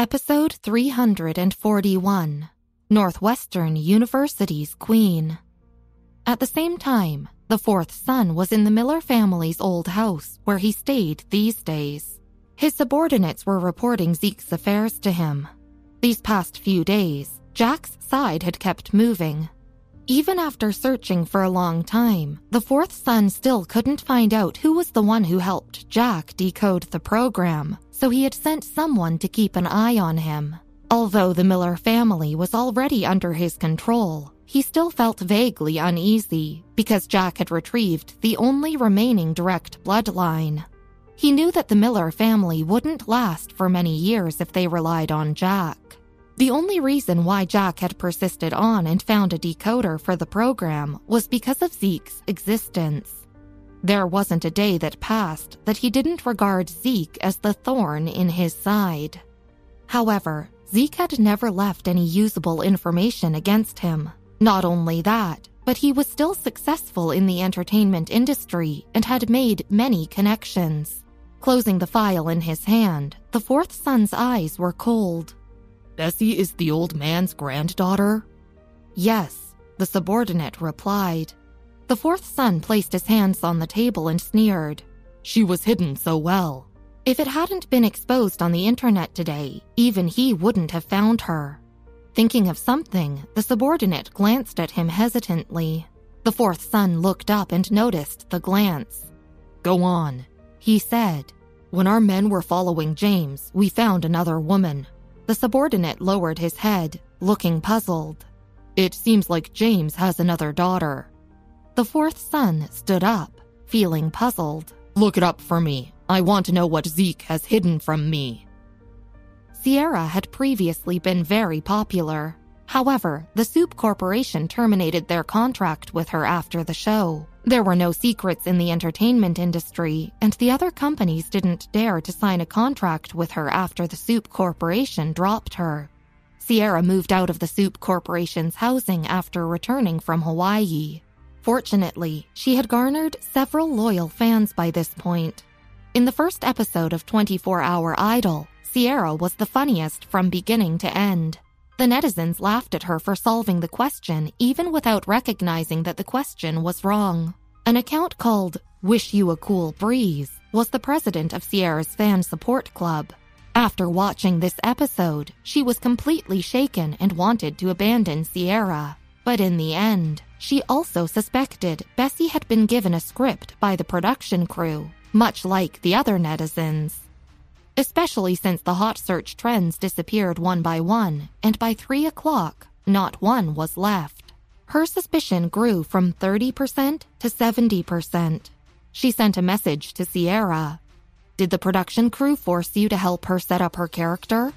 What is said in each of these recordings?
Episode 341 Northwestern University's Queen. At the same time, the fourth son was in the Miller family's old house where he stayed these days. His subordinates were reporting Zeke's affairs to him. These past few days, Jack's side had kept moving. Even after searching for a long time, the fourth son still couldn't find out who was the one who helped Jack decode the program so he had sent someone to keep an eye on him. Although the Miller family was already under his control, he still felt vaguely uneasy because Jack had retrieved the only remaining direct bloodline. He knew that the Miller family wouldn't last for many years if they relied on Jack. The only reason why Jack had persisted on and found a decoder for the program was because of Zeke's existence. There wasn't a day that passed that he didn't regard Zeke as the thorn in his side. However, Zeke had never left any usable information against him. Not only that, but he was still successful in the entertainment industry and had made many connections. Closing the file in his hand, the fourth son's eyes were cold. Bessie is the old man's granddaughter? Yes, the subordinate replied. The fourth son placed his hands on the table and sneered. She was hidden so well. If it hadn't been exposed on the internet today, even he wouldn't have found her. Thinking of something, the subordinate glanced at him hesitantly. The fourth son looked up and noticed the glance. Go on, he said. When our men were following James, we found another woman. The subordinate lowered his head, looking puzzled. It seems like James has another daughter. The fourth son stood up, feeling puzzled. Look it up for me. I want to know what Zeke has hidden from me. Sierra had previously been very popular. However, the Soup Corporation terminated their contract with her after the show. There were no secrets in the entertainment industry, and the other companies didn't dare to sign a contract with her after the Soup Corporation dropped her. Sierra moved out of the Soup Corporation's housing after returning from Hawaii. Fortunately, she had garnered several loyal fans by this point. In the first episode of 24 Hour Idol, Sierra was the funniest from beginning to end. The netizens laughed at her for solving the question even without recognizing that the question was wrong. An account called Wish You a Cool Breeze was the president of Sierra's fan support club. After watching this episode, she was completely shaken and wanted to abandon Sierra. But in the end, she also suspected Bessie had been given a script by the production crew, much like the other netizens. Especially since the hot search trends disappeared one by one, and by 3 o'clock, not one was left. Her suspicion grew from 30% to 70%. She sent a message to Sierra. Did the production crew force you to help her set up her character?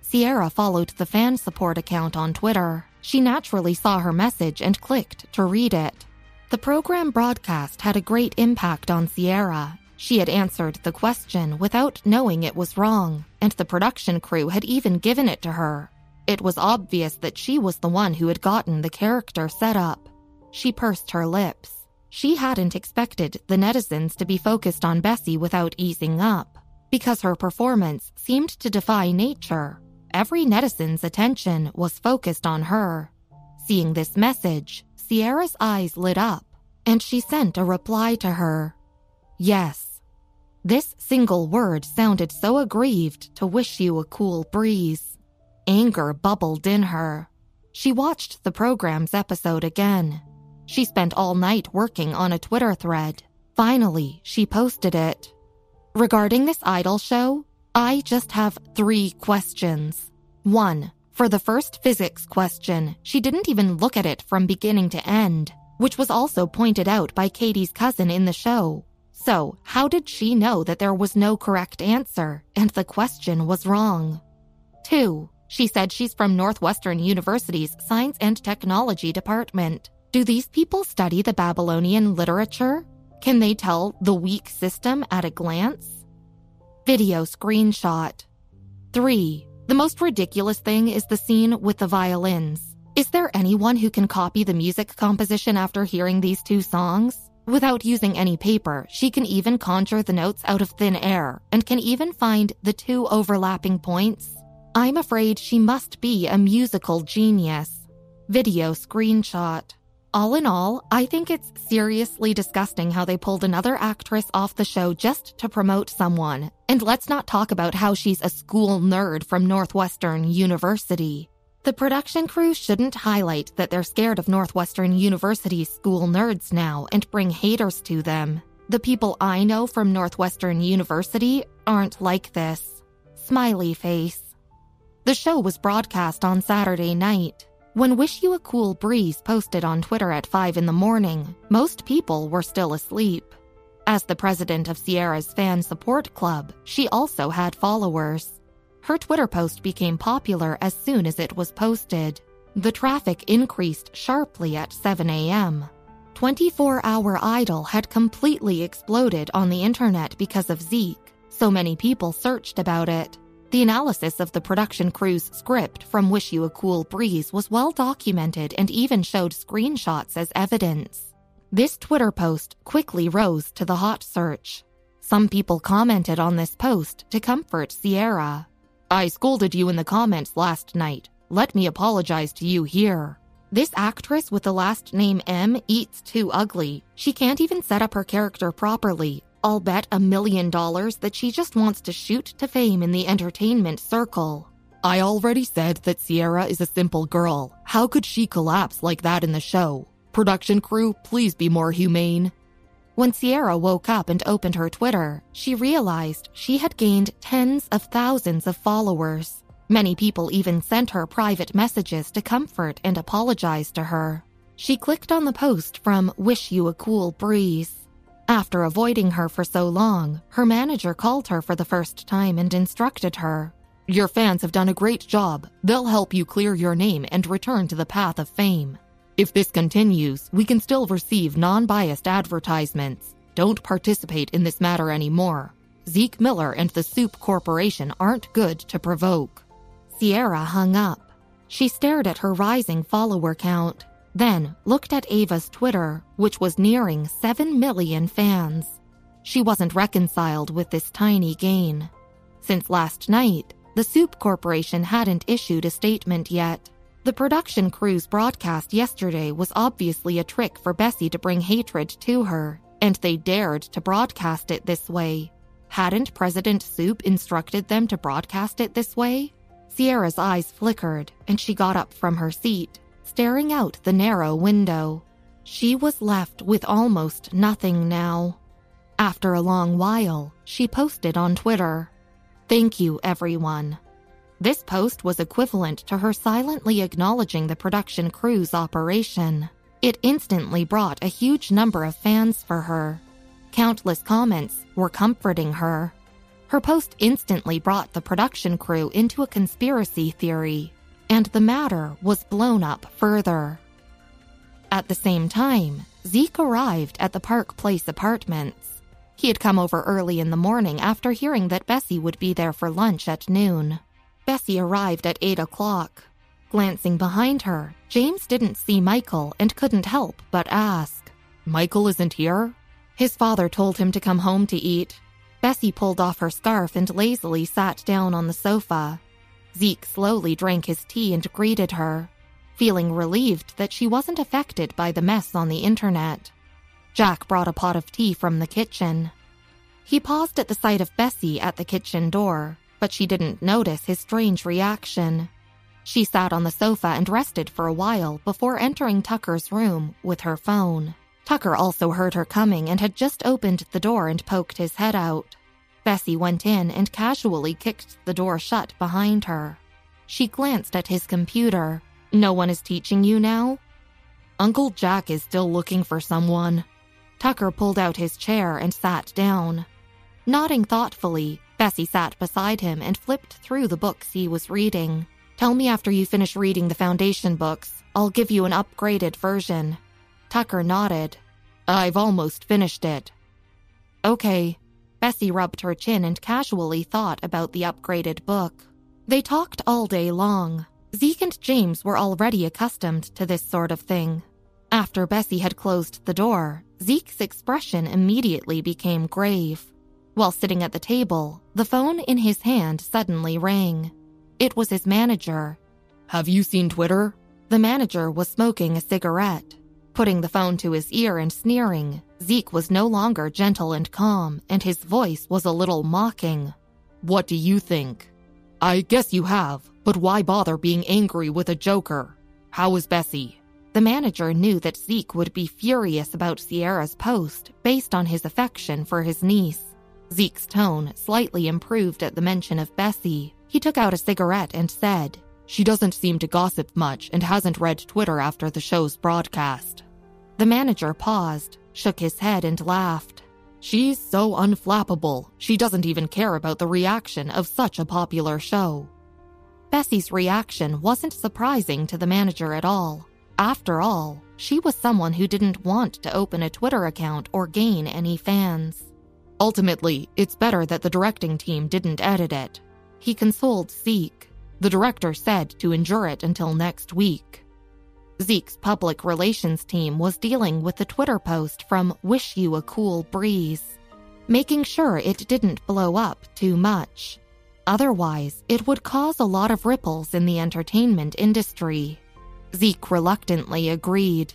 Sierra followed the fan support account on Twitter. She naturally saw her message and clicked to read it. The program broadcast had a great impact on Sierra. She had answered the question without knowing it was wrong, and the production crew had even given it to her. It was obvious that she was the one who had gotten the character set up. She pursed her lips. She hadn't expected the netizens to be focused on Bessie without easing up, because her performance seemed to defy nature Every netizen's attention was focused on her. Seeing this message, Sierra's eyes lit up, and she sent a reply to her. Yes. This single word sounded so aggrieved to wish you a cool breeze. Anger bubbled in her. She watched the program's episode again. She spent all night working on a Twitter thread. Finally, she posted it. Regarding this idol show, I just have three questions. One, for the first physics question, she didn't even look at it from beginning to end, which was also pointed out by Katie's cousin in the show. So, how did she know that there was no correct answer and the question was wrong? Two, she said she's from Northwestern University's Science and Technology Department. Do these people study the Babylonian literature? Can they tell the weak system at a glance? Video screenshot. 3. The most ridiculous thing is the scene with the violins. Is there anyone who can copy the music composition after hearing these two songs? Without using any paper, she can even conjure the notes out of thin air and can even find the two overlapping points. I'm afraid she must be a musical genius. Video screenshot. All in all, I think it's seriously disgusting how they pulled another actress off the show just to promote someone. And let's not talk about how she's a school nerd from Northwestern University. The production crew shouldn't highlight that they're scared of Northwestern University's school nerds now and bring haters to them. The people I know from Northwestern University aren't like this. Smiley face. The show was broadcast on Saturday night. When Wish You a Cool Breeze posted on Twitter at 5 in the morning, most people were still asleep. As the president of Sierra's fan support club, she also had followers. Her Twitter post became popular as soon as it was posted. The traffic increased sharply at 7 a.m. 24 Hour Idol had completely exploded on the internet because of Zeke. So many people searched about it. The analysis of the production crew's script from Wish You a Cool Breeze was well documented and even showed screenshots as evidence. This Twitter post quickly rose to the hot search. Some people commented on this post to comfort Sierra. I scolded you in the comments last night. Let me apologize to you here. This actress with the last name M eats too ugly. She can't even set up her character properly, I'll bet a million dollars that she just wants to shoot to fame in the entertainment circle. I already said that Sierra is a simple girl. How could she collapse like that in the show? Production crew, please be more humane. When Sierra woke up and opened her Twitter, she realized she had gained tens of thousands of followers. Many people even sent her private messages to comfort and apologize to her. She clicked on the post from Wish You a Cool Breeze. After avoiding her for so long, her manager called her for the first time and instructed her Your fans have done a great job. They'll help you clear your name and return to the path of fame. If this continues, we can still receive non biased advertisements. Don't participate in this matter anymore. Zeke Miller and the Soup Corporation aren't good to provoke. Sierra hung up. She stared at her rising follower count. Then looked at Ava's Twitter, which was nearing 7 million fans. She wasn't reconciled with this tiny gain. Since last night, the Soup Corporation hadn't issued a statement yet. The production crew's broadcast yesterday was obviously a trick for Bessie to bring hatred to her, and they dared to broadcast it this way. Hadn't President Soup instructed them to broadcast it this way? Sierra's eyes flickered, and she got up from her seat staring out the narrow window. She was left with almost nothing now. After a long while, she posted on Twitter Thank you, everyone. This post was equivalent to her silently acknowledging the production crew's operation. It instantly brought a huge number of fans for her. Countless comments were comforting her. Her post instantly brought the production crew into a conspiracy theory and the matter was blown up further. At the same time, Zeke arrived at the Park Place apartments. He had come over early in the morning after hearing that Bessie would be there for lunch at noon. Bessie arrived at 8 o'clock. Glancing behind her, James didn't see Michael and couldn't help but ask, Michael isn't here? His father told him to come home to eat. Bessie pulled off her scarf and lazily sat down on the sofa. Zeke slowly drank his tea and greeted her, feeling relieved that she wasn't affected by the mess on the internet. Jack brought a pot of tea from the kitchen. He paused at the sight of Bessie at the kitchen door, but she didn't notice his strange reaction. She sat on the sofa and rested for a while before entering Tucker's room with her phone. Tucker also heard her coming and had just opened the door and poked his head out. Bessie went in and casually kicked the door shut behind her. She glanced at his computer. No one is teaching you now? Uncle Jack is still looking for someone. Tucker pulled out his chair and sat down. Nodding thoughtfully, Bessie sat beside him and flipped through the books he was reading. Tell me after you finish reading the foundation books. I'll give you an upgraded version. Tucker nodded. I've almost finished it. Okay, Bessie rubbed her chin and casually thought about the upgraded book. They talked all day long. Zeke and James were already accustomed to this sort of thing. After Bessie had closed the door, Zeke's expression immediately became grave. While sitting at the table, the phone in his hand suddenly rang. It was his manager. Have you seen Twitter? The manager was smoking a cigarette. Putting the phone to his ear and sneering, Zeke was no longer gentle and calm, and his voice was a little mocking. What do you think? I guess you have, but why bother being angry with a joker? How is Bessie? The manager knew that Zeke would be furious about Sierra's post based on his affection for his niece. Zeke's tone slightly improved at the mention of Bessie. He took out a cigarette and said, She doesn't seem to gossip much and hasn't read Twitter after the show's broadcast. The manager paused, shook his head, and laughed. She's so unflappable, she doesn't even care about the reaction of such a popular show. Bessie's reaction wasn't surprising to the manager at all. After all, she was someone who didn't want to open a Twitter account or gain any fans. Ultimately, it's better that the directing team didn't edit it. He consoled Zeke. The director said to endure it until next week. Zeke's public relations team was dealing with the Twitter post from Wish You a Cool Breeze, making sure it didn't blow up too much. Otherwise, it would cause a lot of ripples in the entertainment industry. Zeke reluctantly agreed.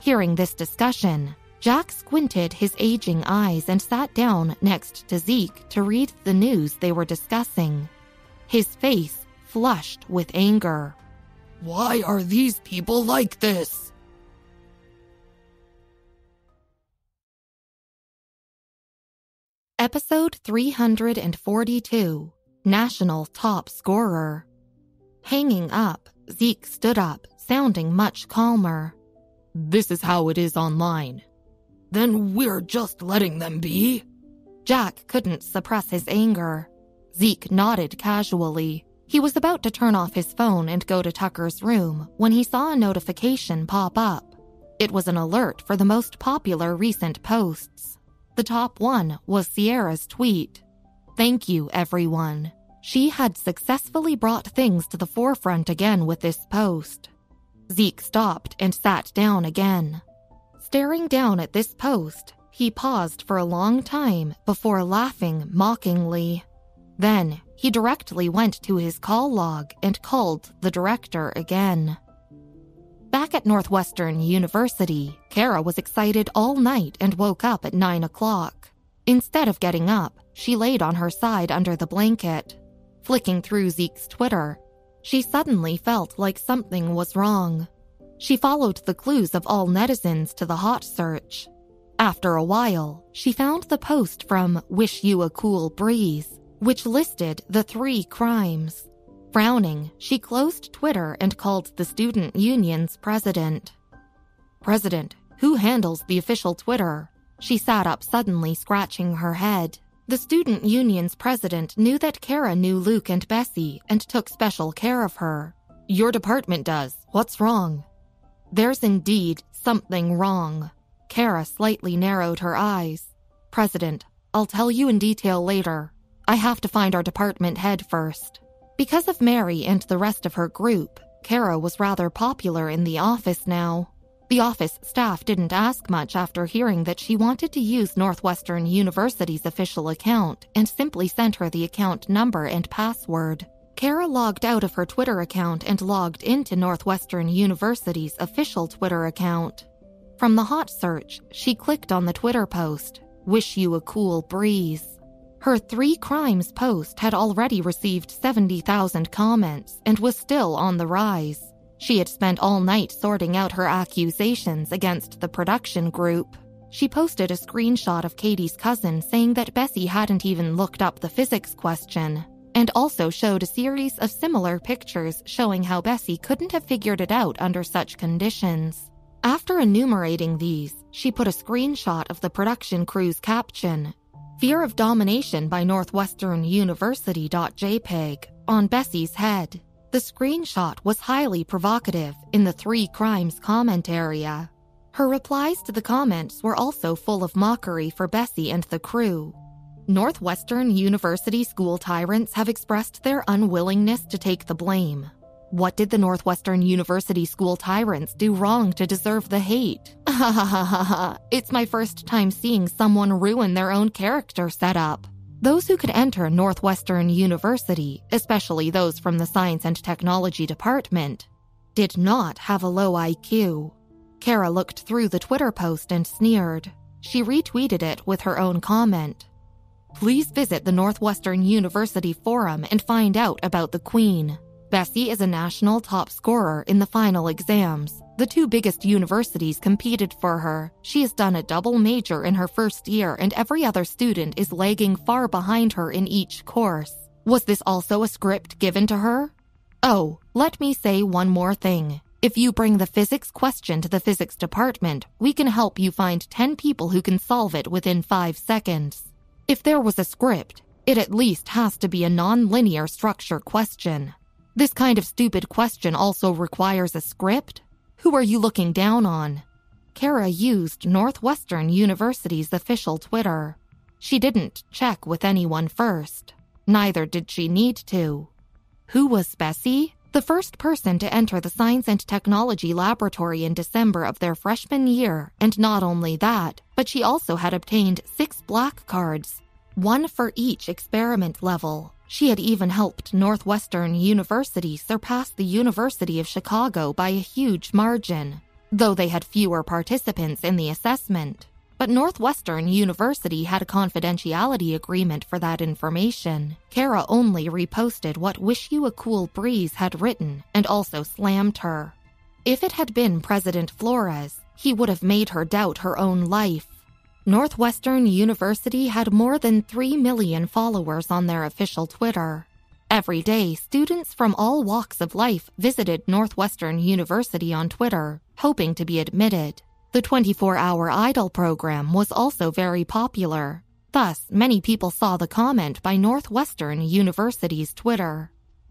Hearing this discussion, Jack squinted his aging eyes and sat down next to Zeke to read the news they were discussing. His face flushed with anger. Why are these people like this? Episode 342 National Top Scorer. Hanging up, Zeke stood up, sounding much calmer. This is how it is online. Then we're just letting them be? Jack couldn't suppress his anger. Zeke nodded casually. He was about to turn off his phone and go to Tucker's room when he saw a notification pop up. It was an alert for the most popular recent posts. The top one was Sierra's tweet. Thank you, everyone. She had successfully brought things to the forefront again with this post. Zeke stopped and sat down again. Staring down at this post, he paused for a long time before laughing mockingly. Then he directly went to his call log and called the director again. Back at Northwestern University, Kara was excited all night and woke up at 9 o'clock. Instead of getting up, she laid on her side under the blanket. Flicking through Zeke's Twitter, she suddenly felt like something was wrong. She followed the clues of all netizens to the hot search. After a while, she found the post from Wish You a Cool Breeze, which listed the three crimes. Frowning, she closed Twitter and called the student union's president. President, who handles the official Twitter? She sat up suddenly, scratching her head. The student union's president knew that Kara knew Luke and Bessie and took special care of her. Your department does. What's wrong? There's indeed something wrong. Kara slightly narrowed her eyes. President, I'll tell you in detail later. I have to find our department head first. Because of Mary and the rest of her group, Kara was rather popular in the office now. The office staff didn't ask much after hearing that she wanted to use Northwestern University's official account and simply sent her the account number and password. Kara logged out of her Twitter account and logged into Northwestern University's official Twitter account. From the hot search, she clicked on the Twitter post, Wish You a Cool Breeze. Her three crimes post had already received 70,000 comments and was still on the rise. She had spent all night sorting out her accusations against the production group. She posted a screenshot of Katie's cousin saying that Bessie hadn't even looked up the physics question, and also showed a series of similar pictures showing how Bessie couldn't have figured it out under such conditions. After enumerating these, she put a screenshot of the production crew's caption, Fear of Domination by Northwestern University.jpg, on Bessie's head. The screenshot was highly provocative in the three crimes comment area. Her replies to the comments were also full of mockery for Bessie and the crew. Northwestern University school tyrants have expressed their unwillingness to take the blame. What did the Northwestern University school tyrants do wrong to deserve the hate? Ha ha ha ha ha. It's my first time seeing someone ruin their own character setup. Those who could enter Northwestern University, especially those from the Science and Technology Department, did not have a low IQ. Kara looked through the Twitter post and sneered. She retweeted it with her own comment. Please visit the Northwestern University Forum and find out about the Queen. Bessie is a national top scorer in the final exams. The two biggest universities competed for her. She has done a double major in her first year, and every other student is lagging far behind her in each course. Was this also a script given to her? Oh, let me say one more thing. If you bring the physics question to the physics department, we can help you find 10 people who can solve it within 5 seconds. If there was a script, it at least has to be a non-linear structure question. This kind of stupid question also requires a script? Who are you looking down on? Kara used Northwestern University's official Twitter. She didn't check with anyone first. Neither did she need to. Who was Bessie? The first person to enter the Science and Technology Laboratory in December of their freshman year, and not only that, but she also had obtained six black cards, one for each experiment level. She had even helped Northwestern University surpass the University of Chicago by a huge margin, though they had fewer participants in the assessment. But Northwestern University had a confidentiality agreement for that information. Kara only reposted what Wish You a Cool Breeze had written and also slammed her. If it had been President Flores, he would have made her doubt her own life. Northwestern University had more than 3 million followers on their official Twitter. Every day, students from all walks of life visited Northwestern University on Twitter, hoping to be admitted. The 24 hour Idol program was also very popular. Thus, many people saw the comment by Northwestern University's Twitter.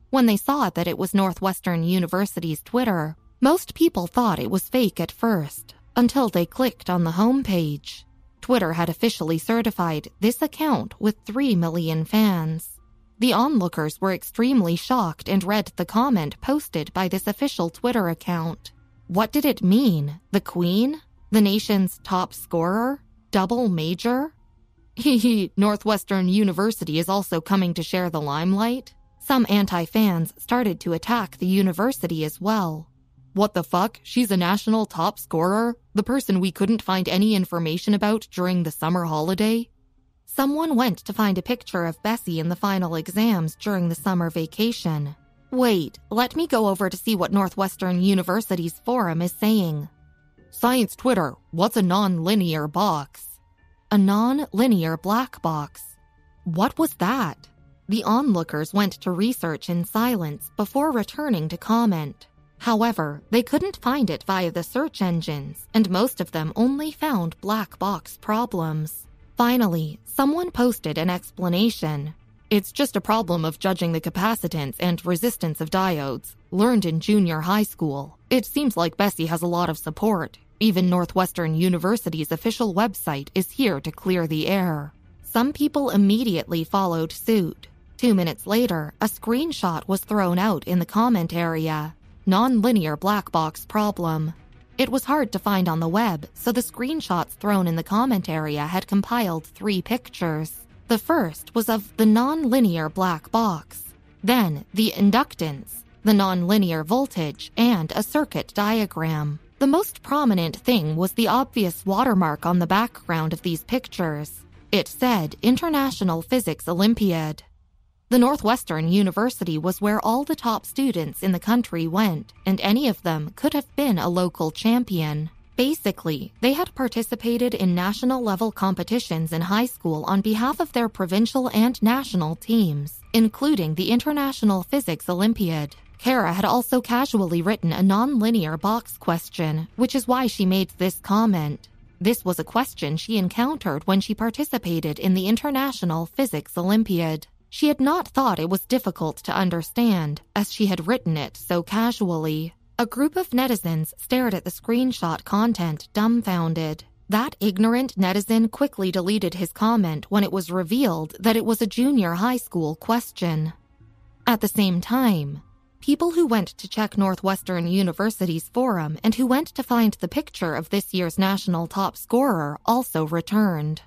When they saw that it was Northwestern University's Twitter, most people thought it was fake at first, until they clicked on the homepage. Twitter had officially certified this account with 3 million fans. The onlookers were extremely shocked and read the comment posted by this official Twitter account. What did it mean? The Queen? The nation's top scorer? Double major? Hehe, Northwestern University is also coming to share the limelight. Some anti fans started to attack the university as well. What the fuck? She's a national top scorer? The person we couldn't find any information about during the summer holiday? Someone went to find a picture of Bessie in the final exams during the summer vacation. Wait, let me go over to see what Northwestern University's forum is saying. Science Twitter, what's a non-linear box? A non-linear black box. What was that? The onlookers went to research in silence before returning to comment. However, they couldn't find it via the search engines, and most of them only found black box problems. Finally, someone posted an explanation. It's just a problem of judging the capacitance and resistance of diodes, learned in junior high school. It seems like Bessie has a lot of support. Even Northwestern University's official website is here to clear the air. Some people immediately followed suit. Two minutes later, a screenshot was thrown out in the comment area non-linear black box problem. It was hard to find on the web, so the screenshots thrown in the comment area had compiled three pictures. The first was of the non-linear black box, then the inductance, the non-linear voltage, and a circuit diagram. The most prominent thing was the obvious watermark on the background of these pictures. It said International Physics Olympiad. The Northwestern University was where all the top students in the country went, and any of them could have been a local champion. Basically, they had participated in national level competitions in high school on behalf of their provincial and national teams, including the International Physics Olympiad. Kara had also casually written a non-linear box question, which is why she made this comment. This was a question she encountered when she participated in the International Physics Olympiad. She had not thought it was difficult to understand, as she had written it so casually. A group of netizens stared at the screenshot content dumbfounded. That ignorant netizen quickly deleted his comment when it was revealed that it was a junior high school question. At the same time, people who went to check Northwestern University's forum and who went to find the picture of this year's national top scorer also returned.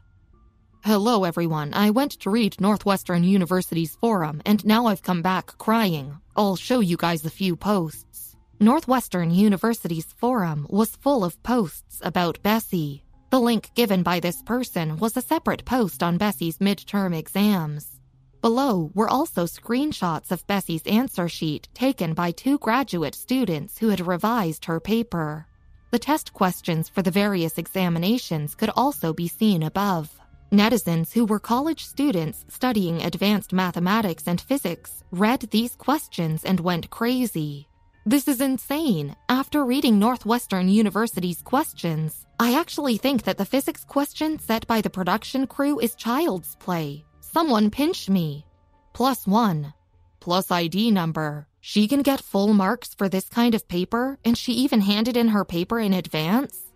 Hello, everyone. I went to read Northwestern University's forum, and now I've come back crying. I'll show you guys a few posts. Northwestern University's forum was full of posts about Bessie. The link given by this person was a separate post on Bessie's midterm exams. Below were also screenshots of Bessie's answer sheet taken by two graduate students who had revised her paper. The test questions for the various examinations could also be seen above. Netizens who were college students studying advanced mathematics and physics read these questions and went crazy. This is insane. After reading Northwestern University's questions, I actually think that the physics question set by the production crew is child's play. Someone pinch me. Plus one. Plus ID number. She can get full marks for this kind of paper, and she even handed in her paper in advance?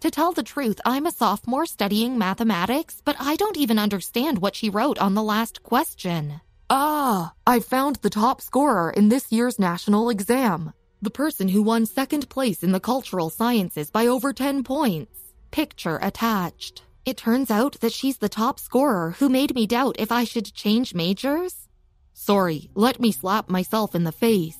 To tell the truth, I'm a sophomore studying mathematics, but I don't even understand what she wrote on the last question. Ah, I found the top scorer in this year's national exam. The person who won second place in the cultural sciences by over 10 points. Picture attached. It turns out that she's the top scorer who made me doubt if I should change majors. Sorry, let me slap myself in the face.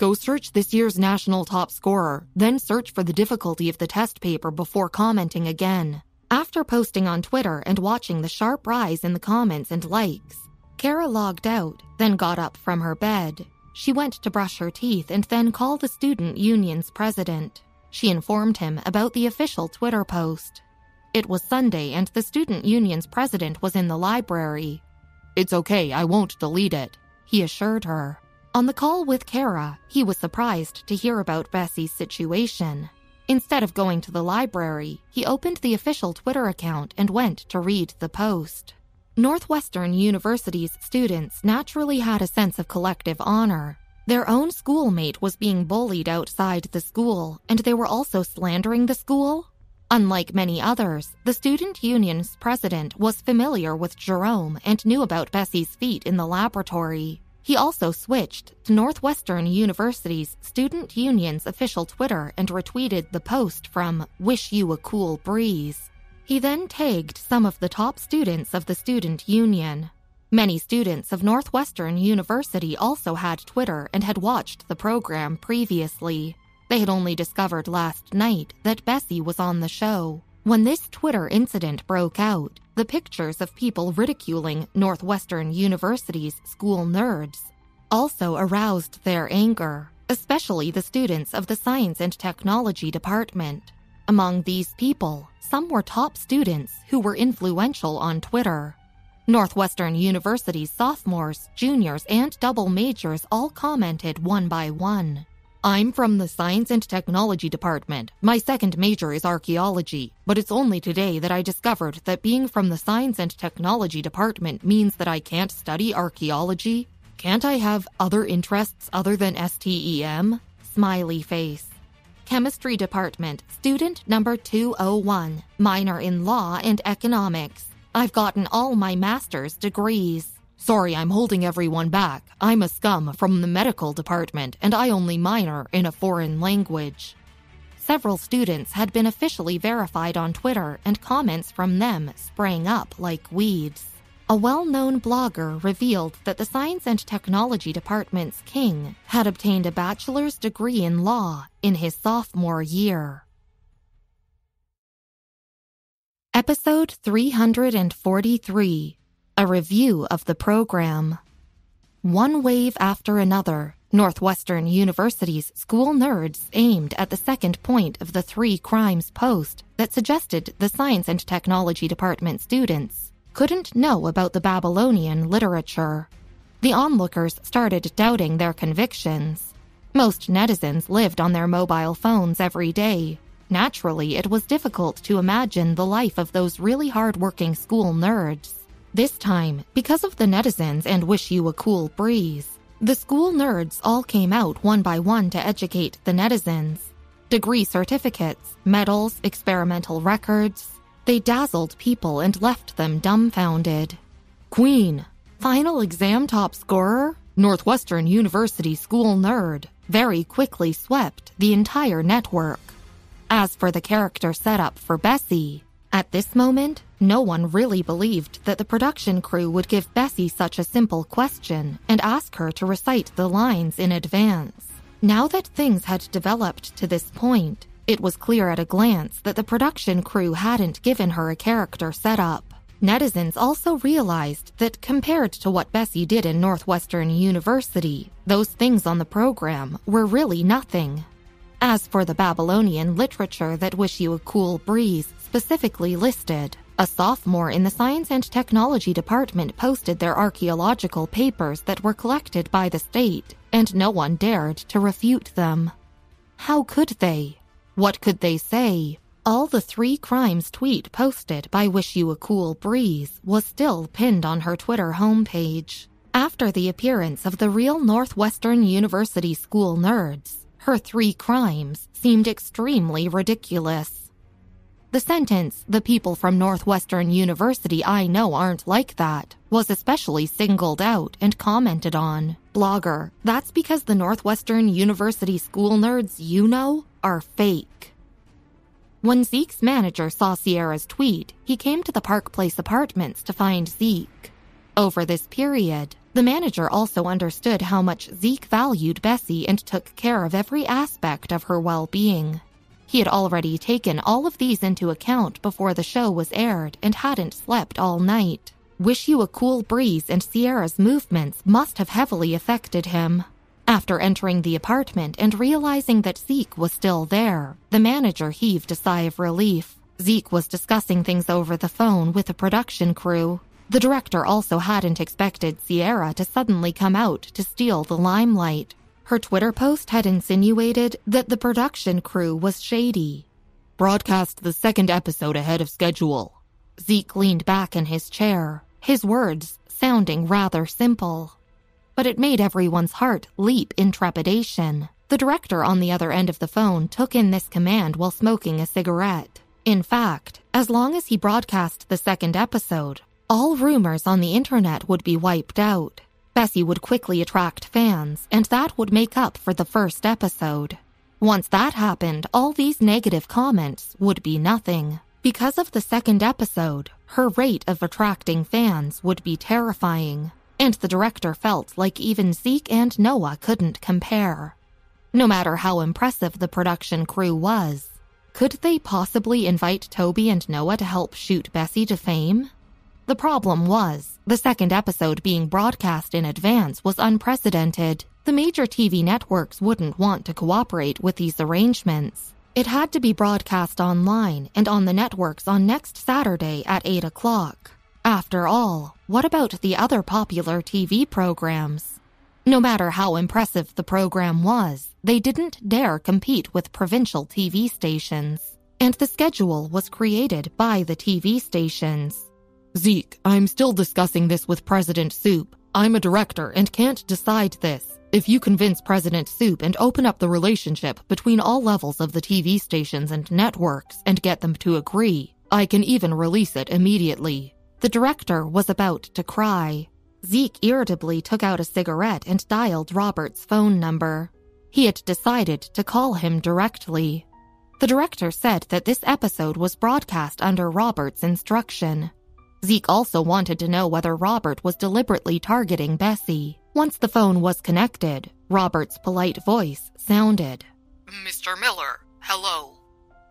Go search this year's national top scorer, then search for the difficulty of the test paper before commenting again. After posting on Twitter and watching the sharp rise in the comments and likes, Kara logged out, then got up from her bed. She went to brush her teeth and then call the student union's president. She informed him about the official Twitter post. It was Sunday and the student union's president was in the library. It's okay, I won't delete it, he assured her. On the call with Kara, he was surprised to hear about Bessie's situation. Instead of going to the library, he opened the official Twitter account and went to read the post. Northwestern University's students naturally had a sense of collective honor. Their own schoolmate was being bullied outside the school, and they were also slandering the school. Unlike many others, the student union's president was familiar with Jerome and knew about Bessie's feat in the laboratory. He also switched to Northwestern University's student union's official Twitter and retweeted the post from Wish You a Cool Breeze. He then tagged some of the top students of the student union. Many students of Northwestern University also had Twitter and had watched the program previously. They had only discovered last night that Bessie was on the show. When this Twitter incident broke out, the pictures of people ridiculing Northwestern University's school nerds also aroused their anger, especially the students of the Science and Technology Department. Among these people, some were top students who were influential on Twitter. Northwestern University's sophomores, juniors, and double majors all commented one by one. I'm from the Science and Technology Department. My second major is archaeology, but it's only today that I discovered that being from the Science and Technology Department means that I can't study archaeology. Can't I have other interests other than STEM? Smiley face. Chemistry Department, student number 201, minor in law and economics. I've gotten all my master's degrees. Sorry, I'm holding everyone back. I'm a scum from the medical department, and I only minor in a foreign language. Several students had been officially verified on Twitter, and comments from them sprang up like weeds. A well known blogger revealed that the Science and Technology Department's king had obtained a bachelor's degree in law in his sophomore year. Episode 343 a review of the program. One wave after another, Northwestern University's school nerds aimed at the second point of the three crimes post that suggested the Science and Technology Department students couldn't know about the Babylonian literature. The onlookers started doubting their convictions. Most netizens lived on their mobile phones every day. Naturally, it was difficult to imagine the life of those really hard-working school nerds. This time, because of the netizens and Wish You a Cool Breeze, the school nerds all came out one by one to educate the netizens. Degree certificates, medals, experimental records. They dazzled people and left them dumbfounded. Queen, final exam top scorer, Northwestern University school nerd, very quickly swept the entire network. As for the character setup for Bessie, At this moment, no one really believed that the production crew would give Bessie such a simple question and ask her to recite the lines in advance. Now that things had developed to this point, it was clear at a glance that the production crew hadn't given her a character setup. Netizens also realized that compared to what Bessie did in Northwestern University, those things on the program were really nothing. As for the Babylonian literature that Wish You a Cool Breeze specifically listed, a sophomore in the Science and Technology Department posted their archaeological papers that were collected by the state, and no one dared to refute them. How could they? What could they say? All the three crimes tweet posted by Wish You a Cool Breeze was still pinned on her Twitter homepage. After the appearance of the real Northwestern University school nerds, her three crimes seemed extremely ridiculous. The sentence, the people from Northwestern University I know aren't like that, was especially singled out and commented on. Blogger, that's because the Northwestern University school nerds you know are fake. When Zeke's manager saw Sierra's tweet, he came to the Park Place apartments to find Zeke. Over this period, the manager also understood how much Zeke valued Bessie and took care of every aspect of her well being. He had already taken all of these into account before the show was aired and hadn't slept all night. Wish You a Cool Breeze and Sierra's movements must have heavily affected him. After entering the apartment and realizing that Zeke was still there, the manager heaved a sigh of relief. Zeke was discussing things over the phone with the production crew. The director also hadn't expected Sierra to suddenly come out to steal the limelight. Her Twitter post had insinuated that the production crew was shady. Broadcast the second episode ahead of schedule. Zeke leaned back in his chair, his words sounding rather simple but it made everyone's heart leap in trepidation. The director on the other end of the phone took in this command while smoking a cigarette. In fact, as long as he broadcast the second episode, all rumors on the internet would be wiped out. Bessie would quickly attract fans, and that would make up for the first episode. Once that happened, all these negative comments would be nothing. Because of the second episode, her rate of attracting fans would be terrifying and the director felt like even Zeke and Noah couldn't compare. No matter how impressive the production crew was, could they possibly invite Toby and Noah to help shoot Bessie to fame? The problem was, the second episode being broadcast in advance was unprecedented. The major TV networks wouldn't want to cooperate with these arrangements. It had to be broadcast online and on the networks on next Saturday at 8 o'clock. After all, what about the other popular TV programs? No matter how impressive the program was, they didn't dare compete with provincial TV stations. And the schedule was created by the TV stations. Zeke, I'm still discussing this with President Soup. I'm a director and can't decide this. If you convince President Soup and open up the relationship between all levels of the TV stations and networks and get them to agree, I can even release it immediately. The director was about to cry. Zeke irritably took out a cigarette and dialed Robert's phone number. He had decided to call him directly. The director said that this episode was broadcast under Robert's instruction. Zeke also wanted to know whether Robert was deliberately targeting Bessie. Once the phone was connected, Robert's polite voice sounded. Mr. Miller, hello.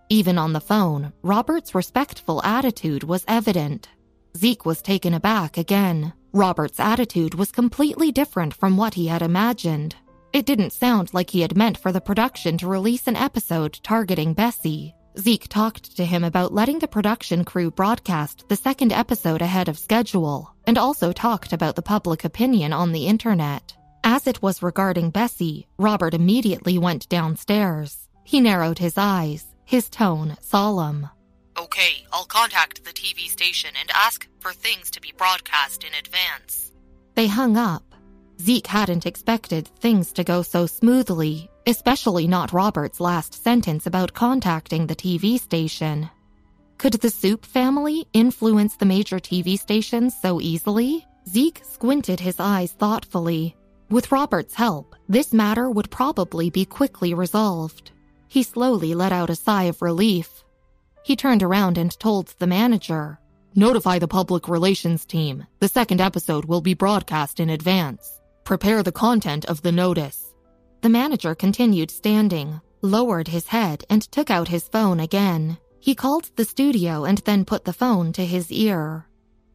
Even on the phone, Robert's respectful attitude was evident. Zeke was taken aback again. Robert's attitude was completely different from what he had imagined. It didn't sound like he had meant for the production to release an episode targeting Bessie. Zeke talked to him about letting the production crew broadcast the second episode ahead of schedule, and also talked about the public opinion on the internet. As it was regarding Bessie, Robert immediately went downstairs. He narrowed his eyes, his tone solemn. Okay, I'll contact the TV station and ask for things to be broadcast in advance. They hung up. Zeke hadn't expected things to go so smoothly, especially not Robert's last sentence about contacting the TV station. Could the Soup family influence the major TV stations so easily? Zeke squinted his eyes thoughtfully. With Robert's help, this matter would probably be quickly resolved. He slowly let out a sigh of relief He turned around and told the manager, Notify the public relations team. The second episode will be broadcast in advance. Prepare the content of the notice. The manager continued standing, lowered his head, and took out his phone again. He called the studio and then put the phone to his ear.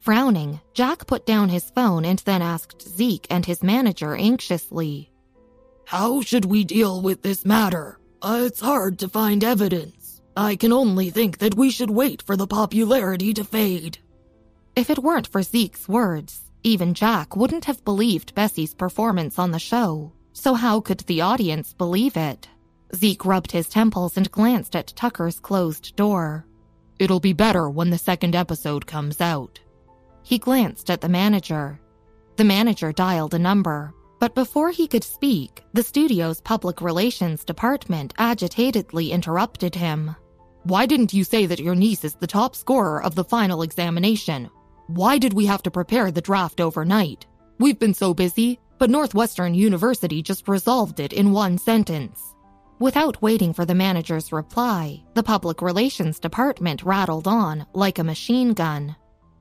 Frowning, Jack put down his phone and then asked Zeke and his manager anxiously, How should we deal with this matter? Uh, it's hard to find evidence. I can only think that we should wait for the popularity to fade. If it weren't for Zeke's words, even Jack wouldn't have believed Bessie's performance on the show. So how could the audience believe it? Zeke rubbed his temples and glanced at Tucker's closed door. It'll be better when the second episode comes out. He glanced at the manager. The manager dialed a number, but before he could speak, the studio's public relations department agitatedly interrupted him. Why didn't you say that your niece is the top scorer of the final examination? Why did we have to prepare the draft overnight? We've been so busy, but Northwestern University just resolved it in one sentence. Without waiting for the manager's reply, the public relations department rattled on like a machine gun.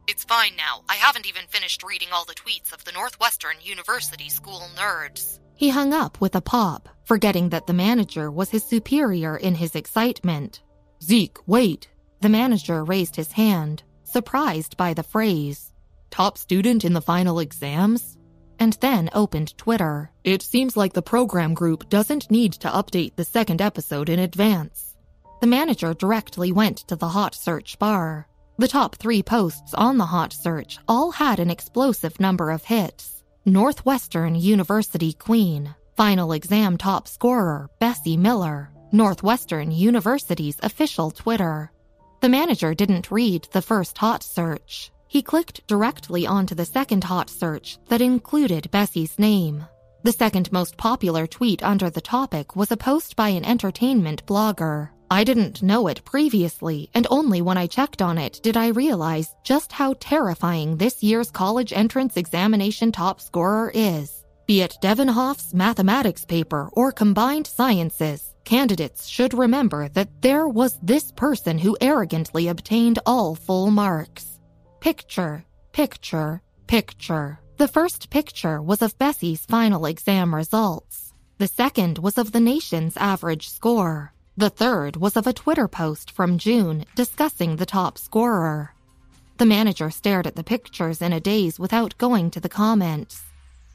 It's fine now. I haven't even finished reading all the tweets of the Northwestern University school nerds. He hung up with a pop, forgetting that the manager was his superior in his excitement. Zeke, wait. The manager raised his hand, surprised by the phrase. Top student in the final exams? And then opened Twitter. It seems like the program group doesn't need to update the second episode in advance. The manager directly went to the hot search bar. The top three posts on the hot search all had an explosive number of hits. Northwestern University Queen, final exam top scorer Bessie Miller, Northwestern University's official Twitter. The manager didn't read the first hot search. He clicked directly onto the second hot search that included Bessie's name. The second most popular tweet under the topic was a post by an entertainment blogger. I didn't know it previously, and only when I checked on it did I realize just how terrifying this year's college entrance examination top scorer is. Be it Devenhoff's mathematics paper or combined sciences, candidates should remember that there was this person who arrogantly obtained all full marks. Picture, picture, picture. The first picture was of Bessie's final exam results. The second was of the nation's average score. The third was of a Twitter post from June discussing the top scorer. The manager stared at the pictures in a daze without going to the comments.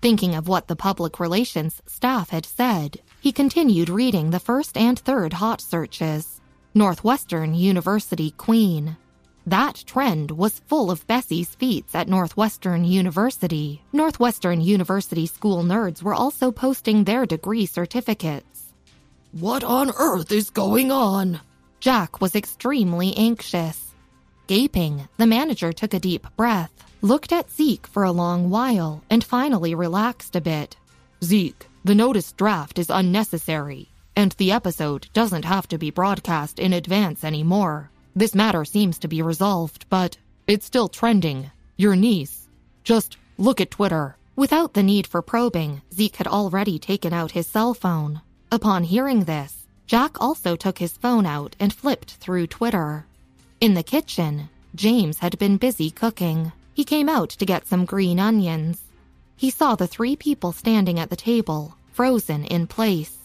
Thinking of what the public relations staff had said, he continued reading the first and third hot searches. Northwestern University Queen. That trend was full of Bessie's feats at Northwestern University. Northwestern University school nerds were also posting their degree certificates. What on earth is going on? Jack was extremely anxious. Gaping, the manager took a deep breath, looked at Zeke for a long while, and finally relaxed a bit. Zeke, the notice draft is unnecessary, and the episode doesn't have to be broadcast in advance anymore. This matter seems to be resolved, but it's still trending. Your niece. Just look at Twitter. Without the need for probing, Zeke had already taken out his cell phone. Upon hearing this, Jack also took his phone out and flipped through Twitter. In the kitchen, James had been busy cooking. He came out to get some green onions. He saw the three people standing at the table, frozen in place.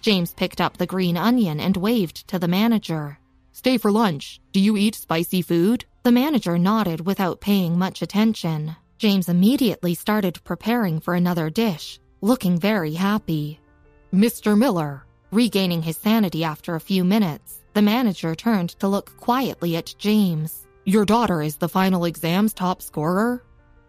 James picked up the green onion and waved to the manager. Stay for lunch. Do you eat spicy food? The manager nodded without paying much attention. James immediately started preparing for another dish, looking very happy. Mr. Miller. Regaining his sanity after a few minutes, the manager turned to look quietly at James. Your daughter is the final exam's top scorer?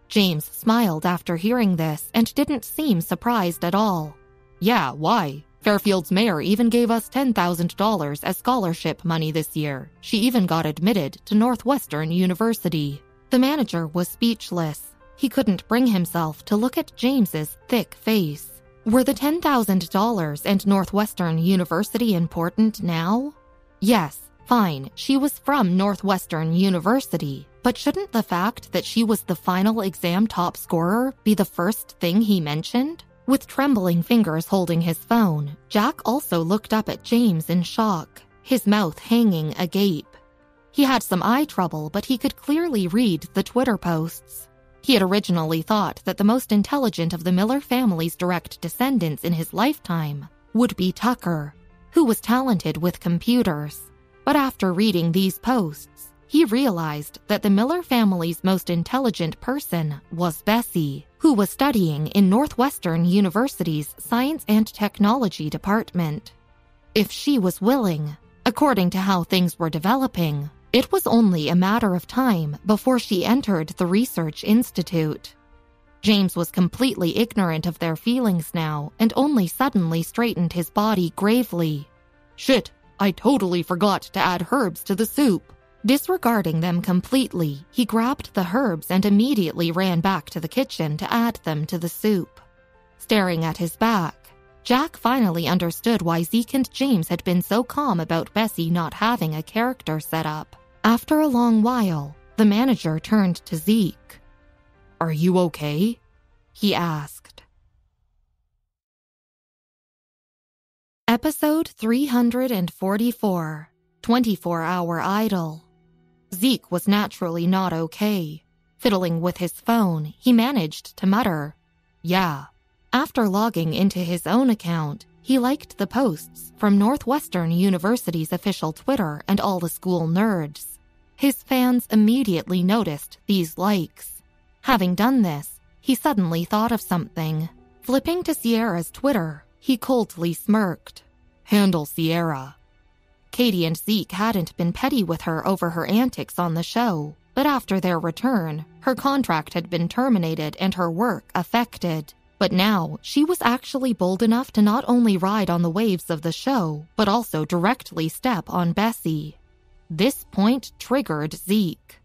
James smiled after hearing this and didn't seem surprised at all. Yeah, why? Fairfield's mayor even gave us $10,000 as scholarship money this year. She even got admitted to Northwestern University. The manager was speechless. He couldn't bring himself to look at James's thick face. Were the $10,000 and Northwestern University important now? Yes, fine, she was from Northwestern University, but shouldn't the fact that she was the final exam top scorer be the first thing he mentioned? With trembling fingers holding his phone, Jack also looked up at James in shock, his mouth hanging agape. He had some eye trouble, but he could clearly read the Twitter posts. He had originally thought that the most intelligent of the Miller family's direct descendants in his lifetime would be Tucker, who was talented with computers. But after reading these posts, he realized that the Miller family's most intelligent person was Bessie, who was studying in Northwestern University's Science and Technology Department. If she was willing, according to how things were developing, it was only a matter of time before she entered the Research Institute. James was completely ignorant of their feelings now and only suddenly straightened his body gravely. Shit, I totally forgot to add herbs to the soup. Disregarding them completely, he grabbed the herbs and immediately ran back to the kitchen to add them to the soup. Staring at his back, Jack finally understood why Zeke and James had been so calm about Bessie not having a character set up. After a long while, the manager turned to Zeke. Are you okay? He asked. Episode 344 24 Hour Idol. Zeke was naturally not okay. Fiddling with his phone, he managed to mutter, Yeah. After logging into his own account, he liked the posts from Northwestern University's official Twitter and all the school nerds. His fans immediately noticed these likes. Having done this, he suddenly thought of something. Flipping to Sierra's Twitter, he coldly smirked. Handle Sierra. Katie and Zeke hadn't been petty with her over her antics on the show, but after their return, her contract had been terminated and her work affected. But now, she was actually bold enough to not only ride on the waves of the show, but also directly step on Bessie. This point triggered Zeke.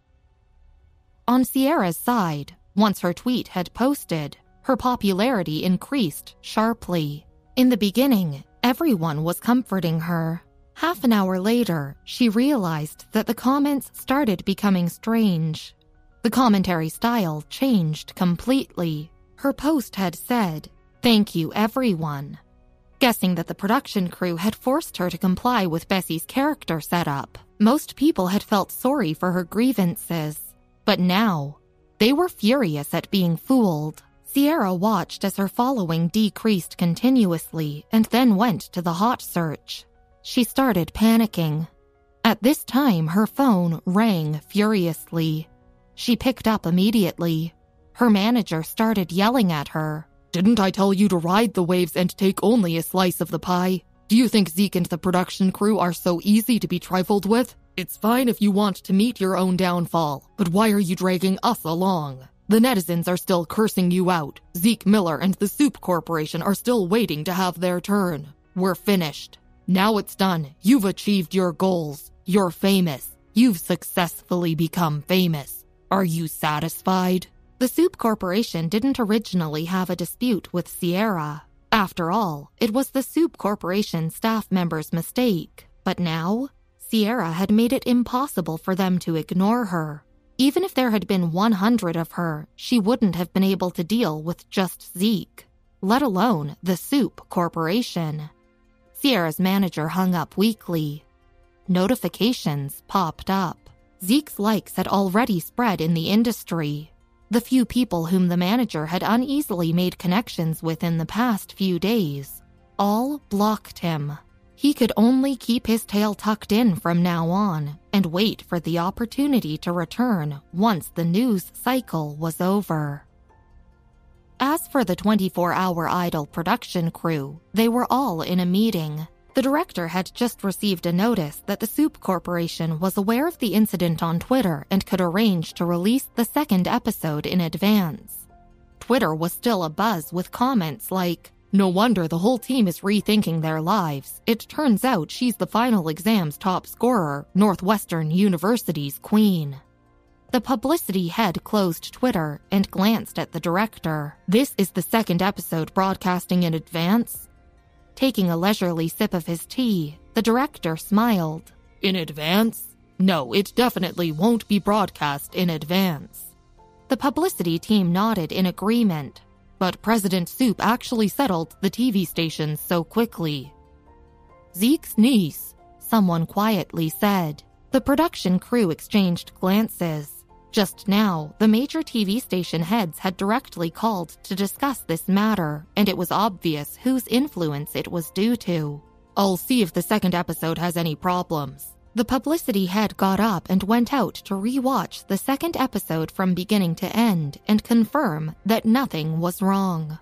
On Sierra's side, once her tweet had posted, her popularity increased sharply. In the beginning, everyone was comforting her. Half an hour later, she realized that the comments started becoming strange. The commentary style changed completely. Her post had said, Thank you, everyone. Guessing that the production crew had forced her to comply with Bessie's character setup, most people had felt sorry for her grievances, but now they were furious at being fooled. Sierra watched as her following decreased continuously and then went to the hot search. She started panicking. At this time, her phone rang furiously. She picked up immediately. Her manager started yelling at her. Didn't I tell you to ride the waves and take only a slice of the pie? Do you think Zeke and the production crew are so easy to be trifled with? It's fine if you want to meet your own downfall, but why are you dragging us along? The netizens are still cursing you out. Zeke Miller and the Soup Corporation are still waiting to have their turn. We're finished. Now it's done. You've achieved your goals. You're famous. You've successfully become famous. Are you satisfied? The Soup Corporation didn't originally have a dispute with Sierra. After all, it was the Soup Corporation staff member's mistake. But now, Sierra had made it impossible for them to ignore her. Even if there had been 100 of her, she wouldn't have been able to deal with just Zeke, let alone the Soup Corporation. Sierra's manager hung up weakly. Notifications popped up. Zeke's likes had already spread in the industry, the few people whom the manager had uneasily made connections with in the past few days all blocked him. He could only keep his tail tucked in from now on and wait for the opportunity to return once the news cycle was over. As for the 24 hour Idol production crew, they were all in a meeting. The director had just received a notice that the Soup Corporation was aware of the incident on Twitter and could arrange to release the second episode in advance. Twitter was still abuzz with comments like, No wonder the whole team is rethinking their lives. It turns out she's the final exam's top scorer, Northwestern University's queen. The publicity head closed Twitter and glanced at the director. This is the second episode broadcasting in advance? Taking a leisurely sip of his tea, the director smiled. In advance? No, it definitely won't be broadcast in advance. The publicity team nodded in agreement, but President Soup actually settled the TV stations so quickly. Zeke's niece, someone quietly said. The production crew exchanged glances. Just now, the major TV station heads had directly called to discuss this matter, and it was obvious whose influence it was due to. I'll see if the second episode has any problems. The publicity head got up and went out to rewatch the second episode from beginning to end and confirm that nothing was wrong.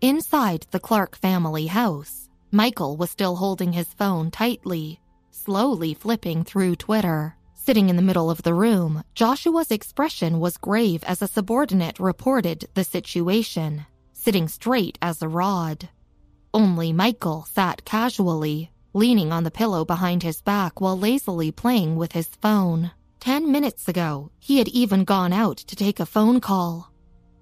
Inside the Clark family house, Michael was still holding his phone tightly, slowly flipping through Twitter. Sitting in the middle of the room, Joshua's expression was grave as a subordinate reported the situation, sitting straight as a rod. Only Michael sat casually, leaning on the pillow behind his back while lazily playing with his phone. Ten minutes ago, he had even gone out to take a phone call.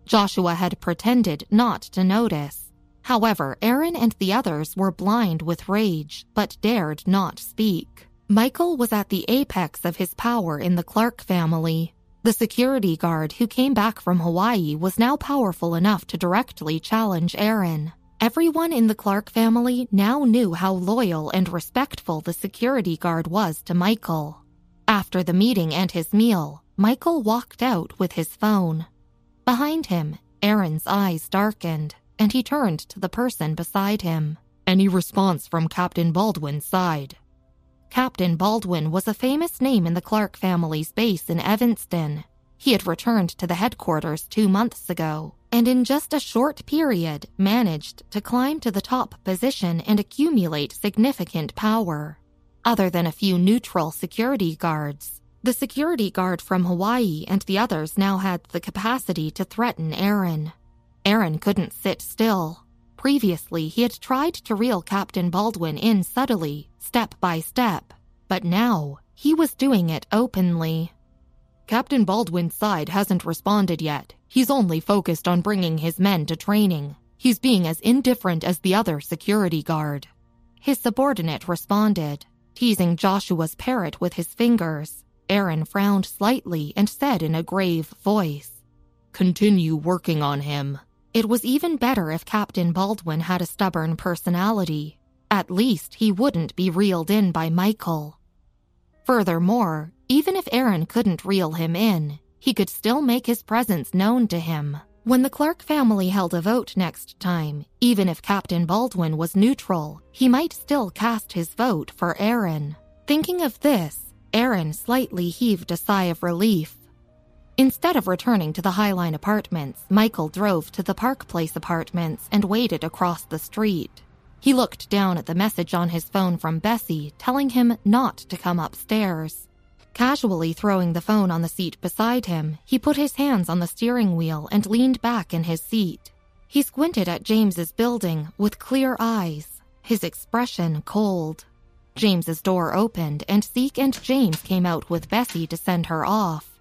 Joshua had pretended not to notice. However, Aaron and the others were blind with rage, but dared not speak. Michael was at the apex of his power in the Clark family. The security guard who came back from Hawaii was now powerful enough to directly challenge Aaron. Everyone in the Clark family now knew how loyal and respectful the security guard was to Michael. After the meeting and his meal, Michael walked out with his phone. Behind him, Aaron's eyes darkened, and he turned to the person beside him. Any response from Captain Baldwin's side? Captain Baldwin was a famous name in the Clark family's base in Evanston. He had returned to the headquarters two months ago and in just a short period managed to climb to the top position and accumulate significant power. Other than a few neutral security guards, the security guard from Hawaii and the others now had the capacity to threaten Aaron. Aaron couldn't sit still. Previously, he had tried to reel Captain Baldwin in subtly, step by step, but now he was doing it openly. Captain Baldwin's side hasn't responded yet. He's only focused on bringing his men to training. He's being as indifferent as the other security guard. His subordinate responded, teasing Joshua's parrot with his fingers. Aaron frowned slightly and said in a grave voice, Continue working on him. It was even better if Captain Baldwin had a stubborn personality. At least he wouldn't be reeled in by Michael. Furthermore, even if Aaron couldn't reel him in, he could still make his presence known to him. When the Clark family held a vote next time, even if Captain Baldwin was neutral, he might still cast his vote for Aaron. Thinking of this, Aaron slightly heaved a sigh of relief. Instead of returning to the Highline apartments, Michael drove to the Park Place apartments and waited across the street. He looked down at the message on his phone from Bessie telling him not to come upstairs. Casually throwing the phone on the seat beside him, he put his hands on the steering wheel and leaned back in his seat. He squinted at James's building with clear eyes, his expression cold. James's door opened and Zeke and James came out with Bessie to send her off.